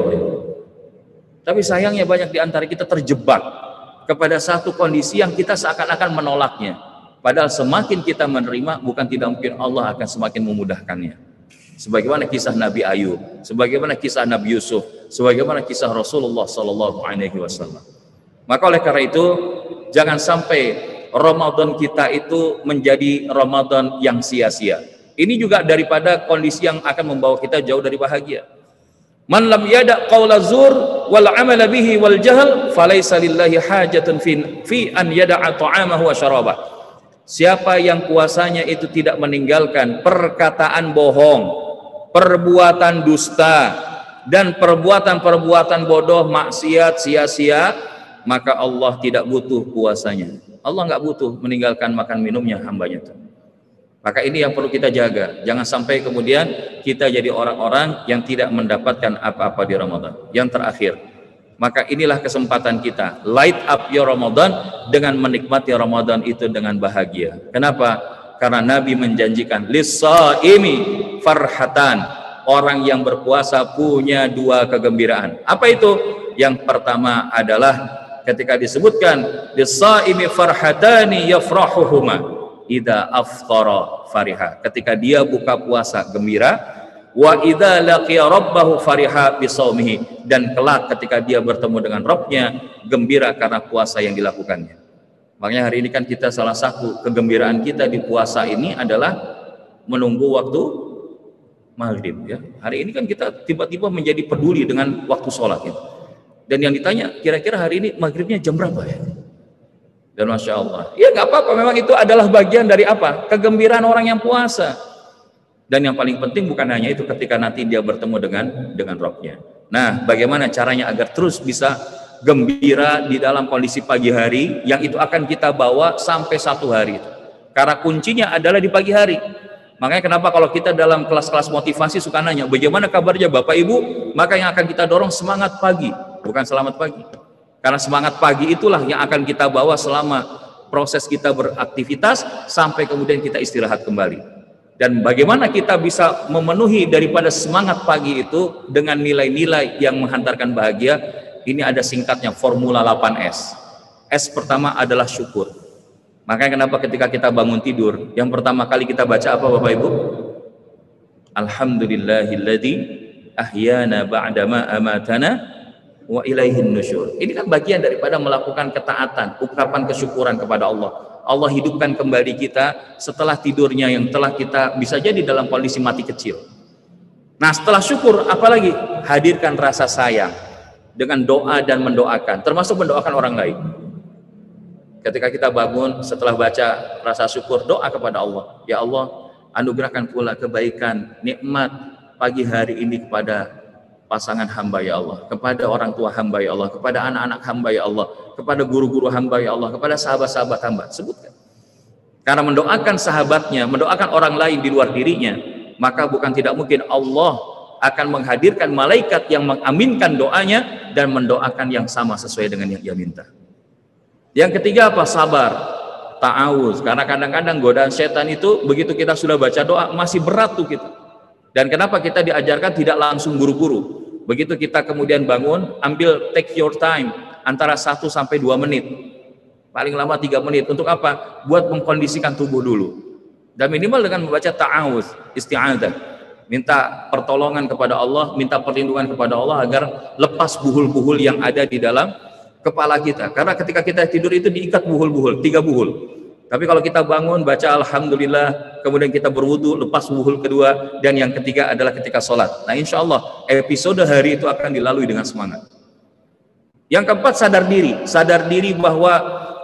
Tapi sayangnya banyak di antara kita terjebak kepada satu kondisi yang kita seakan-akan menolaknya. Padahal semakin kita menerima, bukan tidak mungkin Allah akan semakin memudahkannya. Sebagaimana kisah Nabi Ayub, sebagaimana kisah Nabi Yusuf, sebagaimana kisah Rasulullah Sallallahu Alaihi Wasallam. Maka oleh karena itu, jangan sampai Ramadan kita itu menjadi Ramadan yang sia-sia. Ini juga daripada kondisi yang akan membawa kita jauh dari bahagia. Man lam yada qawla zur wal amala bihi wal jahl falaysa lillahi hajatun fi, fi an yada'a ta'amahu wa syarabah. Siapa yang puasanya itu tidak meninggalkan perkataan bohong, perbuatan dusta, dan perbuatan-perbuatan bodoh, maksiat, sia-sia, maka Allah tidak butuh puasanya. Allah nggak butuh meninggalkan makan minumnya hambanya itu. Maka ini yang perlu kita jaga. Jangan sampai kemudian kita jadi orang-orang yang tidak mendapatkan apa-apa di Ramadan. Yang terakhir, maka inilah kesempatan kita. Light up your Ramadan dengan menikmati Ramadan itu dengan bahagia. Kenapa? Karena Nabi menjanjikan ini farhatan. Orang yang berpuasa punya dua kegembiraan. Apa itu? Yang pertama adalah ketika disebutkan lisaimi farhatani yafrahuhuma idza aftara fariha ketika dia buka puasa gembira wa idza laqiya rabbahu fariha bisaumihi dan kelak ketika dia bertemu dengan Rabbnya gembira karena puasa yang dilakukannya makanya hari ini kan kita salah satu kegembiraan kita di puasa ini adalah menunggu waktu maghrib ya hari ini kan kita tiba-tiba menjadi peduli dengan waktu sholat ya dan yang ditanya, kira-kira hari ini maghribnya jam berapa ya? Dan Masya Allah. Ya nggak apa-apa, memang itu adalah bagian dari apa? Kegembiraan orang yang puasa. Dan yang paling penting bukan hanya itu ketika nanti dia bertemu dengan dengan rohnya. Nah, bagaimana caranya agar terus bisa gembira di dalam kondisi pagi hari yang itu akan kita bawa sampai satu hari. Karena kuncinya adalah di pagi hari. Makanya kenapa kalau kita dalam kelas-kelas motivasi suka nanya, bagaimana kabarnya Bapak Ibu? Maka yang akan kita dorong semangat pagi bukan selamat pagi. Karena semangat pagi itulah yang akan kita bawa selama proses kita beraktivitas sampai kemudian kita istirahat kembali. Dan bagaimana kita bisa memenuhi daripada semangat pagi itu dengan nilai-nilai yang menghantarkan bahagia, ini ada singkatnya formula 8S. S pertama adalah syukur. Makanya kenapa ketika kita bangun tidur, yang pertama kali kita baca apa Bapak Ibu? Alhamdulillahilladzi ahyana ba'dama amatana wa ilaihin nusyur. Ini kan bagian daripada melakukan ketaatan, ungkapan kesyukuran kepada Allah. Allah hidupkan kembali kita setelah tidurnya yang telah kita bisa jadi dalam kondisi mati kecil. Nah, setelah syukur apalagi hadirkan rasa sayang dengan doa dan mendoakan, termasuk mendoakan orang lain. Ketika kita bangun setelah baca rasa syukur, doa kepada Allah, ya Allah, anugerahkan pula kebaikan, nikmat pagi hari ini kepada pasangan hamba ya Allah, kepada orang tua hamba ya Allah, kepada anak-anak hamba ya Allah, kepada guru-guru hamba ya Allah, kepada sahabat-sahabat hamba. Sebutkan. Karena mendoakan sahabatnya, mendoakan orang lain di luar dirinya, maka bukan tidak mungkin Allah akan menghadirkan malaikat yang mengaminkan doanya dan mendoakan yang sama sesuai dengan yang ia minta. Yang ketiga apa? Sabar. Ta'awuz. Karena kadang-kadang godaan setan itu begitu kita sudah baca doa masih berat tuh kita. Dan kenapa kita diajarkan tidak langsung buru-buru? Begitu kita kemudian bangun, ambil take your time antara 1 sampai 2 menit. Paling lama 3 menit. Untuk apa? Buat mengkondisikan tubuh dulu. Dan minimal dengan membaca ta'awuz, isti'adah. Minta pertolongan kepada Allah, minta perlindungan kepada Allah agar lepas buhul-buhul yang ada di dalam kepala kita. Karena ketika kita tidur itu diikat buhul-buhul, tiga buhul. Tapi kalau kita bangun, baca Alhamdulillah, kemudian kita berwudu, lepas wuhul kedua, dan yang ketiga adalah ketika sholat. Nah insya Allah, episode hari itu akan dilalui dengan semangat. Yang keempat, sadar diri. Sadar diri bahwa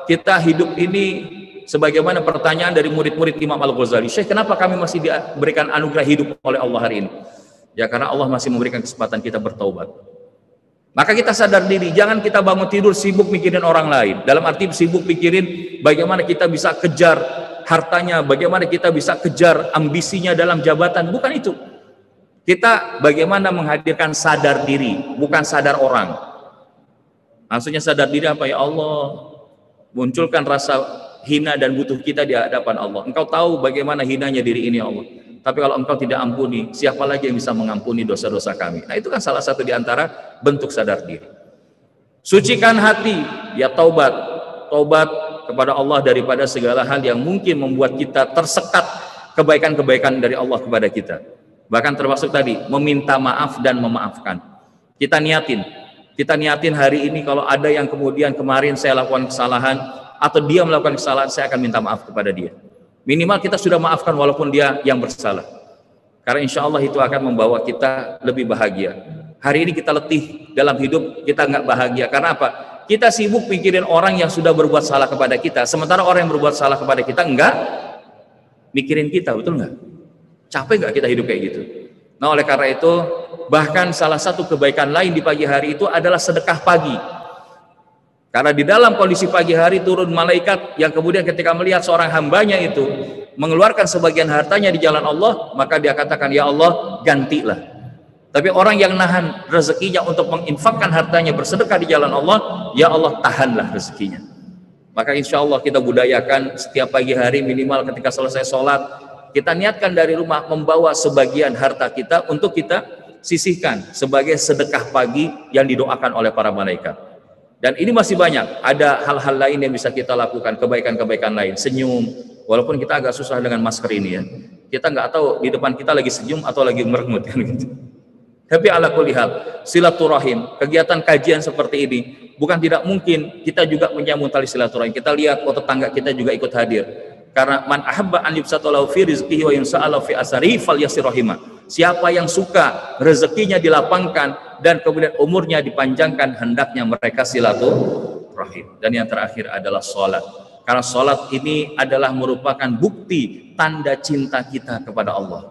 kita hidup ini sebagaimana pertanyaan dari murid-murid Imam Al-Ghazali. Syekh, kenapa kami masih diberikan anugerah hidup oleh Allah hari ini? Ya karena Allah masih memberikan kesempatan kita bertaubat. Maka kita sadar diri, jangan kita bangun tidur sibuk mikirin orang lain. Dalam arti sibuk mikirin bagaimana kita bisa kejar hartanya, bagaimana kita bisa kejar ambisinya dalam jabatan. Bukan itu. Kita bagaimana menghadirkan sadar diri, bukan sadar orang. Maksudnya sadar diri apa ya Allah? Munculkan rasa hina dan butuh kita di hadapan Allah. Engkau tahu bagaimana hinanya diri ini ya Allah. Tapi kalau engkau tidak ampuni, siapa lagi yang bisa mengampuni dosa-dosa kami? Nah itu kan salah satu di antara bentuk sadar diri. Sucikan hati, ya taubat. Taubat kepada Allah daripada segala hal yang mungkin membuat kita tersekat kebaikan-kebaikan dari Allah kepada kita. Bahkan termasuk tadi, meminta maaf dan memaafkan. Kita niatin, kita niatin hari ini kalau ada yang kemudian kemarin saya lakukan kesalahan, atau dia melakukan kesalahan, saya akan minta maaf kepada dia. Minimal kita sudah maafkan walaupun dia yang bersalah. Karena insya Allah itu akan membawa kita lebih bahagia. Hari ini kita letih dalam hidup, kita nggak bahagia. Karena apa? Kita sibuk pikirin orang yang sudah berbuat salah kepada kita. Sementara orang yang berbuat salah kepada kita enggak mikirin kita, betul nggak? Capek nggak kita hidup kayak gitu? Nah oleh karena itu, bahkan salah satu kebaikan lain di pagi hari itu adalah sedekah pagi. Karena di dalam kondisi pagi hari turun malaikat yang kemudian ketika melihat seorang hambanya itu mengeluarkan sebagian hartanya di jalan Allah, maka dia katakan, Ya Allah, gantilah. Tapi orang yang nahan rezekinya untuk menginfakkan hartanya bersedekah di jalan Allah, Ya Allah, tahanlah rezekinya. Maka insya Allah kita budayakan setiap pagi hari minimal ketika selesai sholat, kita niatkan dari rumah membawa sebagian harta kita untuk kita sisihkan sebagai sedekah pagi yang didoakan oleh para malaikat. Dan ini masih banyak, ada hal-hal lain yang bisa kita lakukan, kebaikan-kebaikan lain, senyum, walaupun kita agak susah dengan masker ini ya. Kita nggak tahu di depan kita lagi senyum atau lagi merengut kan. Tapi ala kulihal, silaturahim, kegiatan kajian seperti ini, bukan tidak mungkin kita juga menyambung tali silaturahim. Kita lihat oh tetangga kita juga ikut hadir. Karena man ahabba an yubsatalahu fi rizqihi wa yunsa'alahu fi asari falyasirahimah. Siapa yang suka rezekinya dilapangkan, dan kemudian umurnya dipanjangkan hendaknya mereka silaturahim. Dan yang terakhir adalah sholat. Karena sholat ini adalah merupakan bukti tanda cinta kita kepada Allah.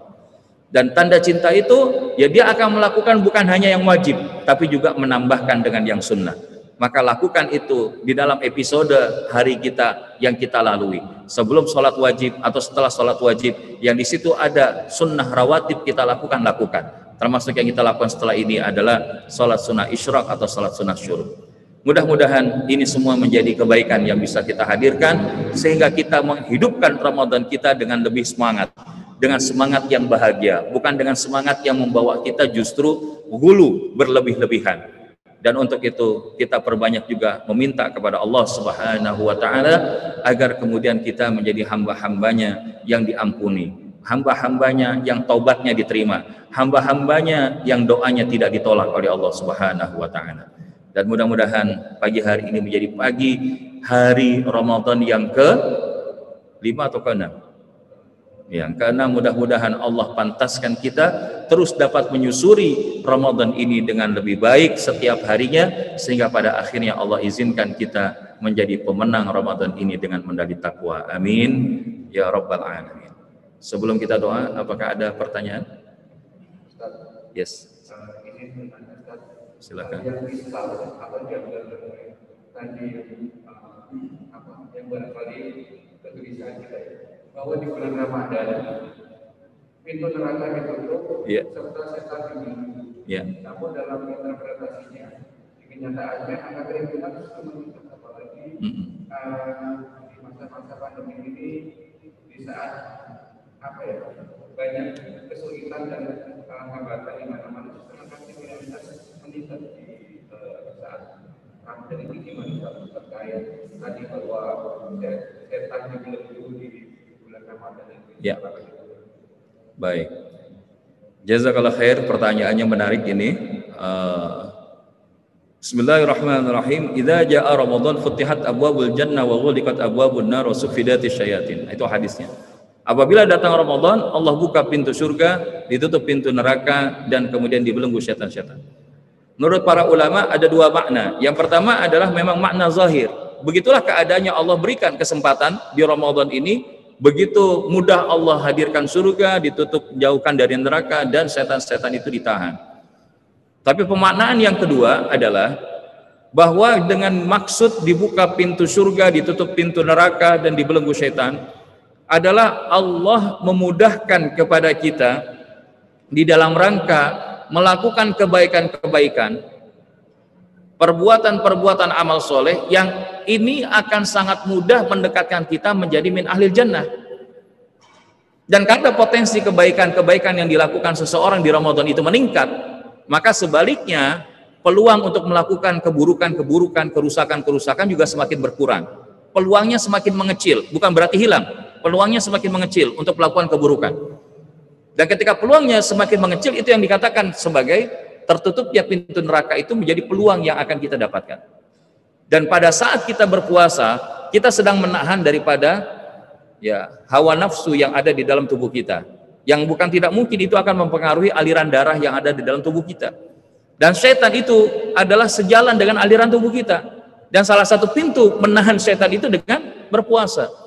Dan tanda cinta itu ya dia akan melakukan bukan hanya yang wajib tapi juga menambahkan dengan yang sunnah. Maka lakukan itu di dalam episode hari kita yang kita lalui. Sebelum sholat wajib atau setelah sholat wajib yang di situ ada sunnah rawatib kita lakukan lakukan Termasuk yang kita lakukan setelah ini adalah sholat sunnah isyraq atau sholat sunnah syuruk. Mudah-mudahan ini semua menjadi kebaikan yang bisa kita hadirkan sehingga kita menghidupkan Ramadan kita dengan lebih semangat, dengan semangat yang bahagia, bukan dengan semangat yang membawa kita justru hulu berlebih-lebihan. Dan untuk itu kita perbanyak juga meminta kepada Allah Subhanahu wa taala agar kemudian kita menjadi hamba-hambanya yang diampuni, hamba-hambanya yang taubatnya diterima, hamba-hambanya yang doanya tidak ditolak oleh Allah Subhanahu wa taala. Dan mudah-mudahan pagi hari ini menjadi pagi hari Ramadan yang ke lima atau ke enam. Yang keenam mudah-mudahan Allah pantaskan kita terus dapat menyusuri Ramadan ini dengan lebih baik setiap harinya sehingga pada akhirnya Allah izinkan kita menjadi pemenang Ramadan ini dengan mendali takwa. Amin ya rabbal alamin. Sebelum kita doa, apakah ada pertanyaan? Yes. Silakan. bahwa di bulan Ramadan pintu neraka ditutup yeah. serta setan dimiliki. Yeah. Namun dalam interpretasinya di kenyataannya anak kita justru menutup apalagi mm -hmm. uh, di masa-masa pandemi ini di saat apa ya banyak kesulitan dan hambatan di mana-mana justru pasti minoritas meningkat di uh, saat Ramadan ini gimana terkait tadi bahwa setan dibelenggu di bulan Ramadan itu ya baik Jazakallah khair pertanyaannya menarik ini uh, Bismillahirrahmanirrahim. Idza jaa Ramadan futihat abwabul jannah wa ghuliqat abwabun nar wa syayatin. Itu hadisnya. Apabila datang Ramadan, Allah buka pintu surga, ditutup pintu neraka, dan kemudian dibelenggu setan-setan. Menurut para ulama ada dua makna. Yang pertama adalah memang makna zahir. Begitulah keadaannya Allah berikan kesempatan di Ramadan ini. Begitu mudah Allah hadirkan surga, ditutup jauhkan dari neraka, dan setan-setan itu ditahan. Tapi pemaknaan yang kedua adalah bahwa dengan maksud dibuka pintu surga, ditutup pintu neraka, dan dibelenggu setan, adalah Allah memudahkan kepada kita di dalam rangka melakukan kebaikan-kebaikan, perbuatan-perbuatan amal soleh yang ini akan sangat mudah mendekatkan kita menjadi min ahli jannah. Dan karena potensi kebaikan-kebaikan yang dilakukan seseorang di Ramadan itu meningkat, maka sebaliknya peluang untuk melakukan keburukan-keburukan, kerusakan-kerusakan juga semakin berkurang. Peluangnya semakin mengecil, bukan berarti hilang, peluangnya semakin mengecil untuk melakukan keburukan. Dan ketika peluangnya semakin mengecil itu yang dikatakan sebagai tertutupnya pintu neraka itu menjadi peluang yang akan kita dapatkan. Dan pada saat kita berpuasa, kita sedang menahan daripada ya hawa nafsu yang ada di dalam tubuh kita. Yang bukan tidak mungkin itu akan mempengaruhi aliran darah yang ada di dalam tubuh kita. Dan setan itu adalah sejalan dengan aliran tubuh kita. Dan salah satu pintu menahan setan itu dengan berpuasa.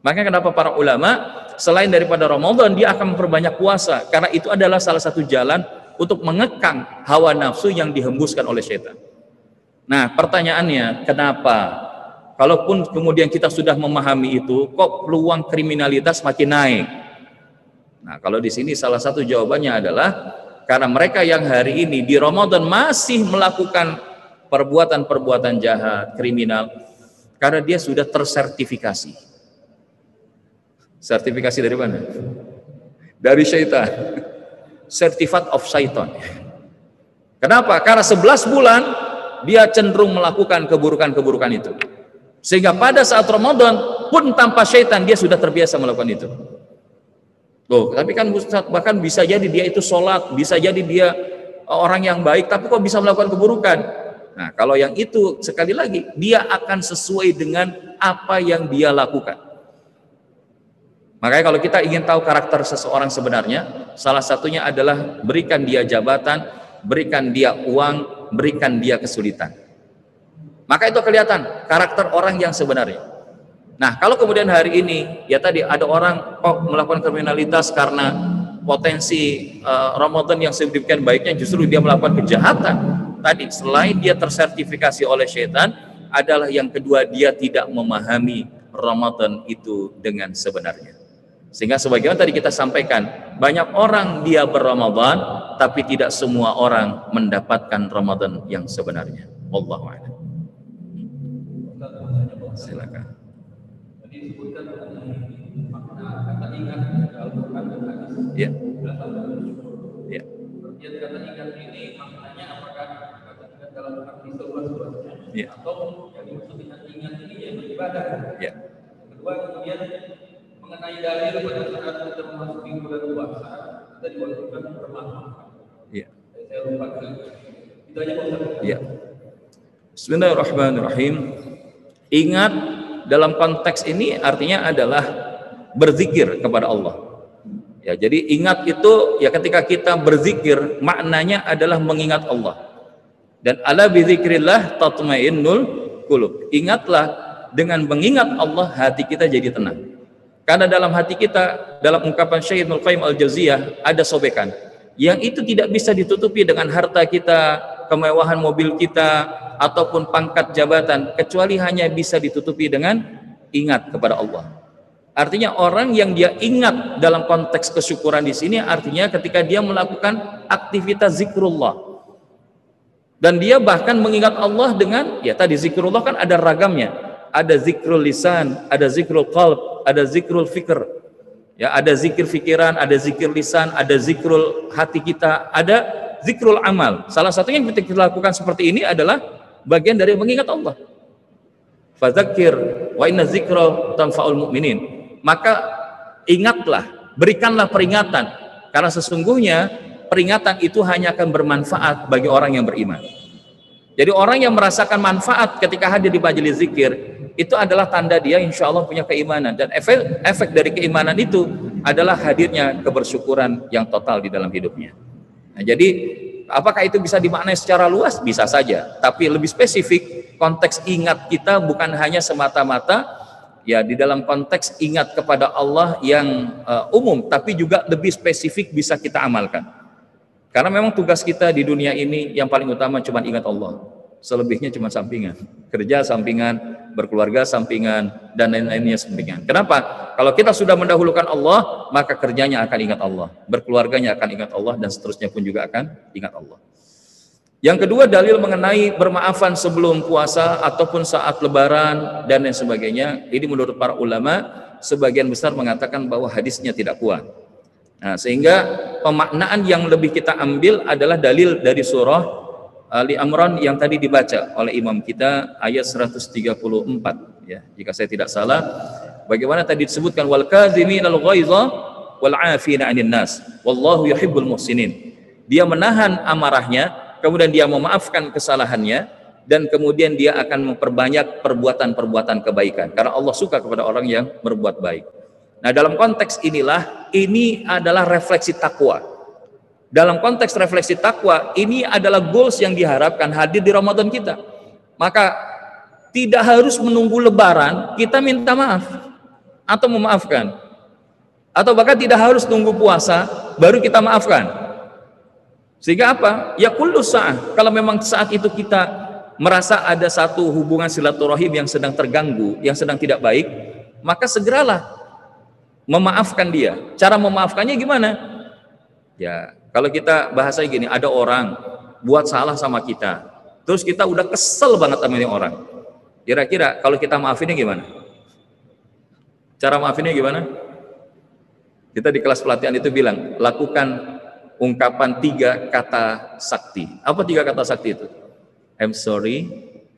Makanya kenapa para ulama selain daripada Ramadan dia akan memperbanyak puasa karena itu adalah salah satu jalan untuk mengekang hawa nafsu yang dihembuskan oleh setan. Nah, pertanyaannya, kenapa? Kalaupun kemudian kita sudah memahami itu, kok peluang kriminalitas makin naik? Nah, kalau di sini salah satu jawabannya adalah karena mereka yang hari ini di Ramadan masih melakukan perbuatan-perbuatan jahat, kriminal, karena dia sudah tersertifikasi. Sertifikasi dari mana? Dari syaitan. Certificate of Syaitan. Kenapa? Karena 11 bulan dia cenderung melakukan keburukan-keburukan itu. Sehingga pada saat Ramadan pun tanpa syaitan dia sudah terbiasa melakukan itu. Loh, tapi kan bahkan bisa jadi dia itu sholat, bisa jadi dia orang yang baik, tapi kok bisa melakukan keburukan? Nah, kalau yang itu sekali lagi dia akan sesuai dengan apa yang dia lakukan. Makanya kalau kita ingin tahu karakter seseorang sebenarnya, salah satunya adalah berikan dia jabatan, berikan dia uang, berikan dia kesulitan. Maka itu kelihatan karakter orang yang sebenarnya. Nah, kalau kemudian hari ini ya tadi ada orang kok melakukan kriminalitas karena potensi uh, Ramadan yang sedemikian baiknya justru dia melakukan kejahatan. Tadi selain dia tersertifikasi oleh setan adalah yang kedua dia tidak memahami Ramadan itu dengan sebenarnya. Sehingga sebagaimana tadi kita sampaikan, banyak orang dia berramadan, tapi tidak semua orang mendapatkan Ramadan yang sebenarnya. Wallahu a'lam. Silakan. Ya. Ya. kata ingat ini maknanya apakah dalam arti seluas-luasnya ya. atau yang dimaksud dengan ingat ini yang beribadah. Ya. Kedua kemudian mengenai dalil pada saat kita memasuki bulan puasa kita diwajibkan bermaaf. Iya. Saya lupa itu aja Iya. Bismillahirrahmanirrahim. Ingat dalam konteks ini artinya adalah berzikir kepada Allah. Ya, jadi ingat itu ya ketika kita berzikir maknanya adalah mengingat Allah. Dan ala bizikrillah tatmainnul qulub. Ingatlah dengan mengingat Allah hati kita jadi tenang. Karena dalam hati kita, dalam ungkapan Syekh Ibnu Qayyim Al-Jauziyah ada sobekan. Yang itu tidak bisa ditutupi dengan harta kita, kemewahan mobil kita, ataupun pangkat jabatan, kecuali hanya bisa ditutupi dengan ingat kepada Allah. Artinya orang yang dia ingat dalam konteks kesyukuran di sini artinya ketika dia melakukan aktivitas zikrullah. Dan dia bahkan mengingat Allah dengan ya tadi zikrullah kan ada ragamnya. Ada zikrul lisan, ada zikrul qalb, ada zikrul fikr. Ya, ada zikir fikiran, ada zikir lisan, ada zikrul hati kita, ada zikrul amal. Salah satunya yang kita lakukan seperti ini adalah bagian dari mengingat Allah. Fadzakir wa inna zikra tanfa'ul mu'minin. Maka ingatlah, berikanlah peringatan karena sesungguhnya peringatan itu hanya akan bermanfaat bagi orang yang beriman. Jadi orang yang merasakan manfaat ketika hadir di majelis zikir itu adalah tanda dia insya Allah punya keimanan dan efek efek dari keimanan itu adalah hadirnya kebersyukuran yang total di dalam hidupnya. Nah, jadi apakah itu bisa dimaknai secara luas? Bisa saja, tapi lebih spesifik konteks ingat kita bukan hanya semata-mata ya di dalam konteks ingat kepada Allah yang uh, umum, tapi juga lebih spesifik bisa kita amalkan. Karena memang tugas kita di dunia ini yang paling utama cuma ingat Allah selebihnya cuma sampingan. Kerja sampingan, berkeluarga sampingan, dan lain-lainnya sampingan. Kenapa? Kalau kita sudah mendahulukan Allah, maka kerjanya akan ingat Allah. Berkeluarganya akan ingat Allah, dan seterusnya pun juga akan ingat Allah. Yang kedua dalil mengenai bermaafan sebelum puasa ataupun saat lebaran dan lain sebagainya. Ini menurut para ulama sebagian besar mengatakan bahwa hadisnya tidak kuat. Nah, sehingga pemaknaan yang lebih kita ambil adalah dalil dari surah Ali Amran yang tadi dibaca oleh imam kita ayat 134 ya jika saya tidak salah bagaimana tadi disebutkan wal al ghaiza wal 'afina 'anil nas wallahu yuhibbul muhsinin dia menahan amarahnya kemudian dia memaafkan kesalahannya dan kemudian dia akan memperbanyak perbuatan-perbuatan kebaikan karena Allah suka kepada orang yang berbuat baik. Nah, dalam konteks inilah ini adalah refleksi takwa. Dalam konteks refleksi takwa, ini adalah goals yang diharapkan hadir di Ramadan kita. Maka tidak harus menunggu lebaran kita minta maaf atau memaafkan. Atau bahkan tidak harus tunggu puasa baru kita maafkan. Sehingga apa? Ya kullu sa'ah. Kalau memang saat itu kita merasa ada satu hubungan silaturahim yang sedang terganggu, yang sedang tidak baik, maka segeralah memaafkan dia. Cara memaafkannya gimana? Ya, kalau kita bahasa gini, ada orang buat salah sama kita, terus kita udah kesel banget sama ini orang. Kira-kira kalau kita maafinnya gimana? Cara maafinnya gimana? Kita di kelas pelatihan itu bilang, lakukan ungkapan tiga kata sakti. Apa tiga kata sakti itu? I'm sorry,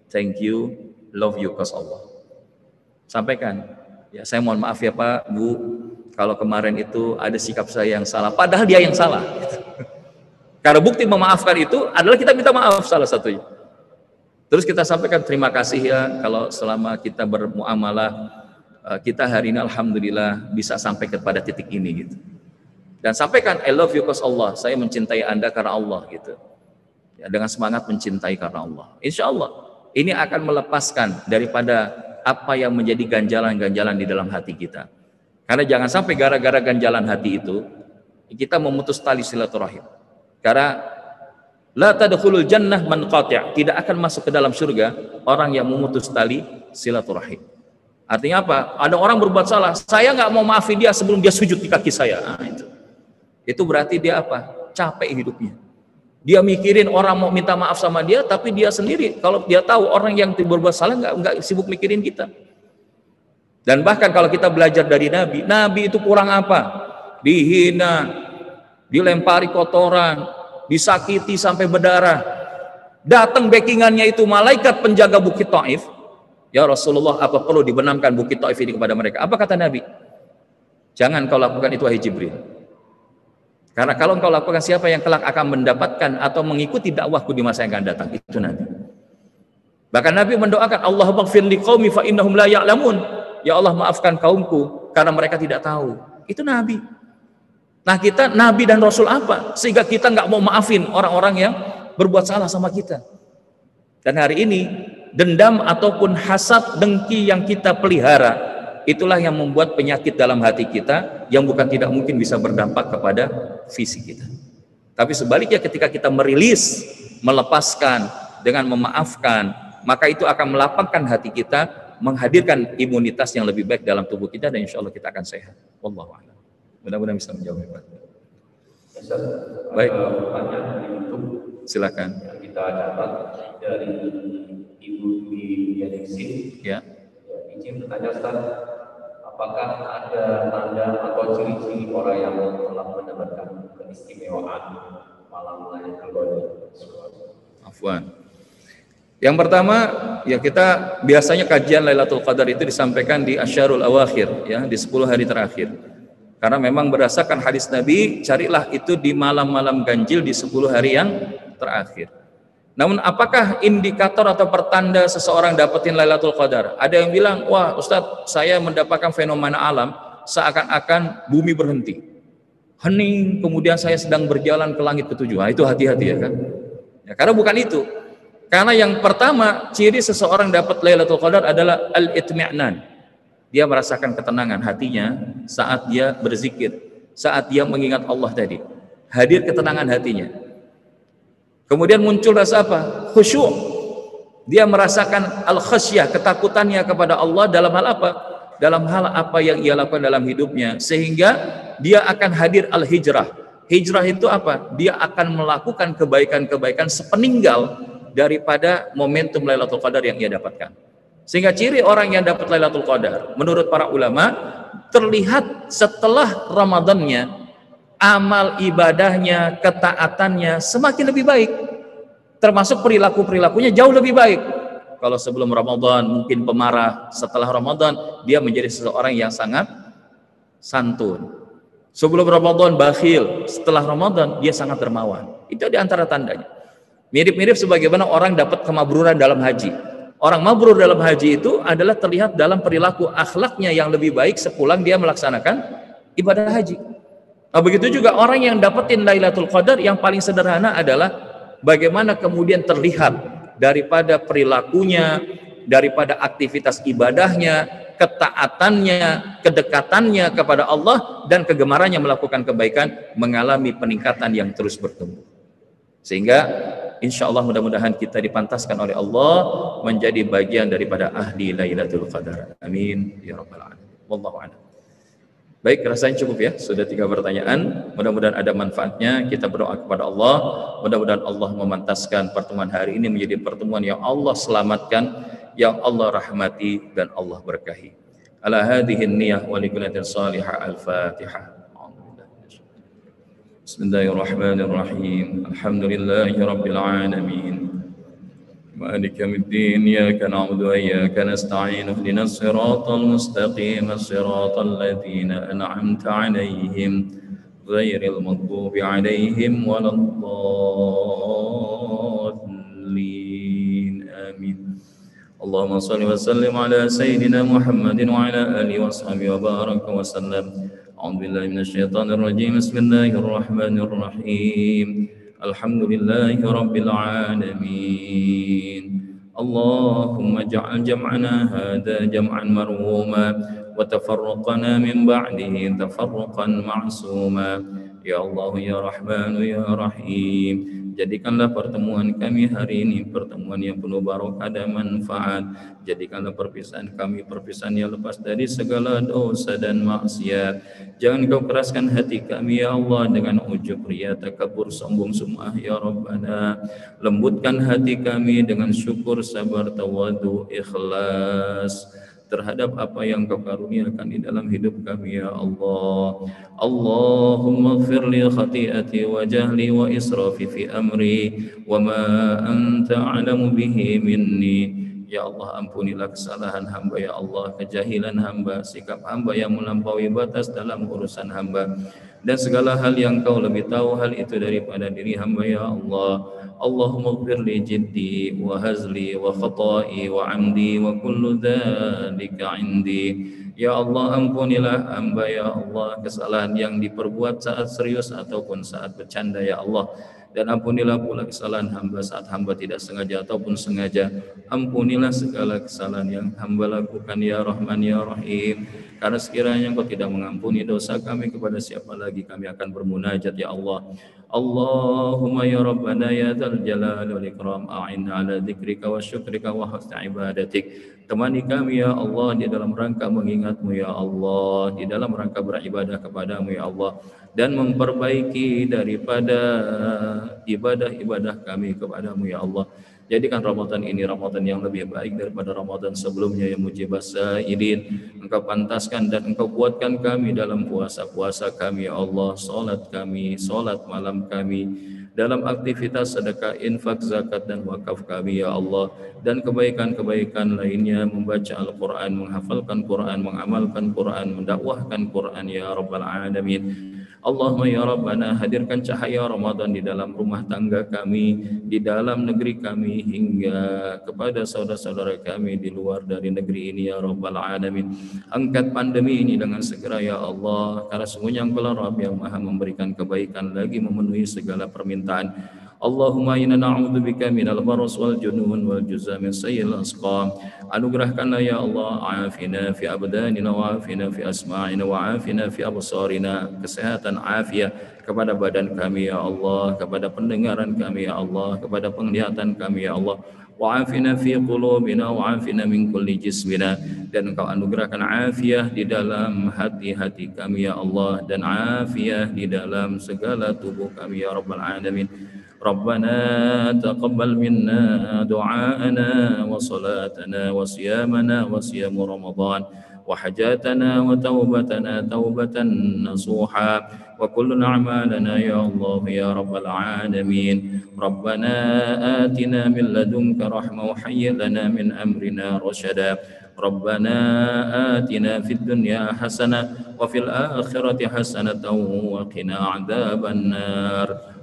thank you, love you, cause Allah. Sampaikan. Ya, saya mohon maaf ya Pak, Bu, kalau kemarin itu ada sikap saya yang salah, padahal dia yang salah. Karena bukti memaafkan itu adalah kita minta maaf salah satunya. Terus kita sampaikan terima kasih ya kalau selama kita bermuamalah eh, kita hari ini alhamdulillah bisa sampai kepada titik ini gitu. Dan sampaikan I love you cause Allah. Saya mencintai Anda karena Allah gitu. Ya, dengan semangat mencintai karena Allah. Insya Allah ini akan melepaskan daripada apa yang menjadi ganjalan-ganjalan di dalam hati kita. Karena jangan sampai gara-gara ganjalan hati itu kita memutus tali silaturahim. Karena la tadkhulul jannah man qati' tidak akan masuk ke dalam surga orang yang memutus tali silaturahim. Artinya apa? Ada orang berbuat salah, saya nggak mau maafin dia sebelum dia sujud di kaki saya. Nah, itu. Itu berarti dia apa? Capek hidupnya. Dia mikirin orang mau minta maaf sama dia, tapi dia sendiri kalau dia tahu orang yang berbuat salah nggak nggak sibuk mikirin kita. Dan bahkan kalau kita belajar dari Nabi, Nabi itu kurang apa? Dihina, dilempari kotoran, disakiti sampai berdarah. Datang backingannya itu malaikat penjaga Bukit Taif. Ya Rasulullah, apa perlu dibenamkan Bukit Taif ini kepada mereka? Apa kata Nabi? Jangan kau lakukan itu wahai Jibril. Karena kalau engkau lakukan siapa yang kelak akan mendapatkan atau mengikuti dakwahku di masa yang akan datang itu Nabi. Bahkan Nabi mendoakan Allah maghfir liqaumi fa innahum la ya'lamun. Ya Allah maafkan kaumku karena mereka tidak tahu. Itu Nabi. Nah kita Nabi dan Rasul apa? Sehingga kita nggak mau maafin orang-orang yang berbuat salah sama kita. Dan hari ini dendam ataupun hasad dengki yang kita pelihara itulah yang membuat penyakit dalam hati kita yang bukan tidak mungkin bisa berdampak kepada visi kita. Tapi sebaliknya ketika kita merilis, melepaskan dengan memaafkan, maka itu akan melapangkan hati kita menghadirkan imunitas yang lebih baik dalam tubuh kita dan insya Allah kita akan sehat. Wallahu a'lam. Mudah-mudahan bisa menjawab Pak. Baik. Silakan. Kita catat dari Ibu di Yanexin. Ya. ya. Izin bertanya Ustaz, apakah ada tanda atau ciri-ciri orang yang telah mendapatkan keistimewaan malam Lailatul Qadar? Afwan. Yang pertama, ya kita biasanya kajian Lailatul Qadar itu disampaikan di Asyarul Awakhir, ya, di 10 hari terakhir. Karena memang berdasarkan hadis Nabi, carilah itu di malam-malam ganjil di 10 hari yang terakhir. Namun apakah indikator atau pertanda seseorang dapetin Lailatul Qadar? Ada yang bilang, wah Ustadz saya mendapatkan fenomena alam seakan-akan bumi berhenti. Hening, kemudian saya sedang berjalan ke langit ketujuh. Nah, itu hati-hati ya kan. Ya, karena bukan itu. Karena yang pertama ciri seseorang dapat Lailatul Qadar adalah al-itmi'nan. Dia merasakan ketenangan hatinya saat dia berzikir, saat dia mengingat Allah tadi. Hadir ketenangan hatinya. Kemudian muncul rasa apa? Khusyuk. Dia merasakan al-khasyah, ketakutannya kepada Allah dalam hal apa? Dalam hal apa yang ia lakukan dalam hidupnya sehingga dia akan hadir al-hijrah. Hijrah itu apa? Dia akan melakukan kebaikan-kebaikan sepeninggal daripada momentum Lailatul Qadar yang ia dapatkan. Sehingga ciri orang yang dapat Lailatul Qadar menurut para ulama terlihat setelah Ramadannya amal ibadahnya, ketaatannya semakin lebih baik. Termasuk perilaku-perilakunya jauh lebih baik. Kalau sebelum Ramadan mungkin pemarah, setelah Ramadan dia menjadi seseorang yang sangat santun. Sebelum Ramadan bakhil, setelah Ramadan dia sangat dermawan. Itu di antara tandanya. Mirip-mirip sebagaimana orang dapat kemabruran dalam haji. Orang mabrur dalam haji itu adalah terlihat dalam perilaku akhlaknya yang lebih baik sepulang dia melaksanakan ibadah haji. Nah, begitu juga orang yang dapetin Lailatul Qadar yang paling sederhana adalah bagaimana kemudian terlihat daripada perilakunya, daripada aktivitas ibadahnya, ketaatannya, kedekatannya kepada Allah dan kegemarannya melakukan kebaikan mengalami peningkatan yang terus bertumbuh. Sehingga insya Allah mudah-mudahan kita dipantaskan oleh Allah menjadi bagian daripada ahli Lailatul Qadar. Amin ya rabbal alamin. Wallahu a'lam. Baik, rasanya cukup ya. Sudah tiga pertanyaan. Mudah-mudahan ada manfaatnya. Kita berdoa kepada Allah. Mudah-mudahan Allah memantaskan pertemuan hari ini menjadi pertemuan yang Allah selamatkan, yang Allah rahmati dan Allah berkahi. Ala hadhihi niyah wa salihah al-Fatihah. بسم الله الرحمن الرحيم. الحمد لله رب العالمين. مالك يوم الدين إياك نعبد وإياك نستعين. اهدنا الصراط المستقيم الصراط الذين أنعمت عليهم غير المغضوب عليهم ولا الضالين. اللهم صل وسلم على سيدنا محمد وعلى آله وصحبه وبارك وسلم. أعوذ بالله من الشيطان الرجيم. بسم الله الرحمن الرحيم. الحمد لله رب العالمين. اللهم اجعل جمعنا هذا جمعا مرغوما وتفرقنا من بعده تفرقا معصوما. Ya Allah ya Rahman ya Rahim. Jadikanlah pertemuan kami hari ini pertemuan yang penuh barokah dan manfaat. Jadikanlah perpisahan kami perpisahan yang lepas dari segala dosa dan maksiat. Jangan kau keraskan hati kami ya Allah dengan ujub ria takabur sombong semua. ya Rabbana. Lembutkan hati kami dengan syukur sabar tawadu ikhlas terhadap apa yang kau karuniakan di dalam hidup kami ya Allah. Allahumma gfir li khati'ati wa jahli wa israfi fi amri wa ma anta a'lamu bihi minni. Ya Allah ampunilah kesalahan hamba ya Allah kejahilan hamba sikap hamba yang melampaui batas dalam urusan hamba. Dan segala hal yang kau lebih tahu hal itu daripada diri hamba ya Allah Wa hazli wa khata'i wa amdi wa kullu dhalika indi. Ya Allah ampunilah hamba ya Allah kesalahan yang diperbuat saat serius ataupun saat bercanda ya Allah dan ampunilah pula kesalahan hamba saat hamba tidak sengaja ataupun sengaja. Ampunilah segala kesalahan yang hamba lakukan ya Rahman ya Rahim. Karena sekiranya engkau tidak mengampuni dosa kami kepada siapa lagi kami akan bermunajat ya Allah? Allahumma ya Rabbana ya Dzal Jalal wal Ikram a'inna ala dzikrika wa syukrika wa husni ibadatik temani kami ya Allah di dalam rangka mengingatmu ya Allah di dalam rangka beribadah kepadamu ya Allah dan memperbaiki daripada ibadah-ibadah kami kepadamu ya Allah. Jadikan Ramadan ini Ramadan yang lebih baik daripada Ramadan sebelumnya yang mujibah sa'idin. Engkau pantaskan dan engkau kuatkan kami dalam puasa-puasa kami ya Allah. Salat kami, salat malam kami, dalam aktivitas sedekah, infak, zakat dan wakaf kami ya Allah dan kebaikan-kebaikan lainnya membaca Al-Qur'an, menghafalkan Qur'an, mengamalkan Qur'an, mendakwahkan Qur'an ya rabbal alamin. Allahumma ya Rabbana hadirkan cahaya Ramadan di dalam rumah tangga kami, di dalam negeri kami hingga kepada saudara-saudara kami di luar dari negeri ini ya Rabbal Alamin. Angkat pandemi ini dengan segera ya Allah, karena semuanya Engkau Rabb yang maha memberikan kebaikan lagi memenuhi segala permintaan. Allahumma inna na'udhu bika minal baras wal junun wal juzam min sayyil asqam. Anugerahkanlah ya Allah afina fi abdanina wa afina fi asma'ina wa afina fi absarina. Kesehatan afiat kepada badan kami ya Allah, kepada pendengaran kami ya Allah, kepada penglihatan kami ya Allah. Wa'afina fi qulubina wa'afina min kulli jismina dan engkau anugerahkan afiah di dalam hati-hati kami ya Allah dan afiah di dalam segala tubuh kami ya rabbal alamin ربنا تقبل منا دعاءنا وصلاتنا وصيامنا وصيام رمضان وحجاتنا وتوبتنا توبة نصوحا وكل أعمالنا يا الله يا رب العالمين. ربنا آتنا من لدنك رحمة وحي لنا من أمرنا رشدا. ربنا آتنا في الدنيا حسنة وفي الآخرة حسنة وقنا عذاب النار.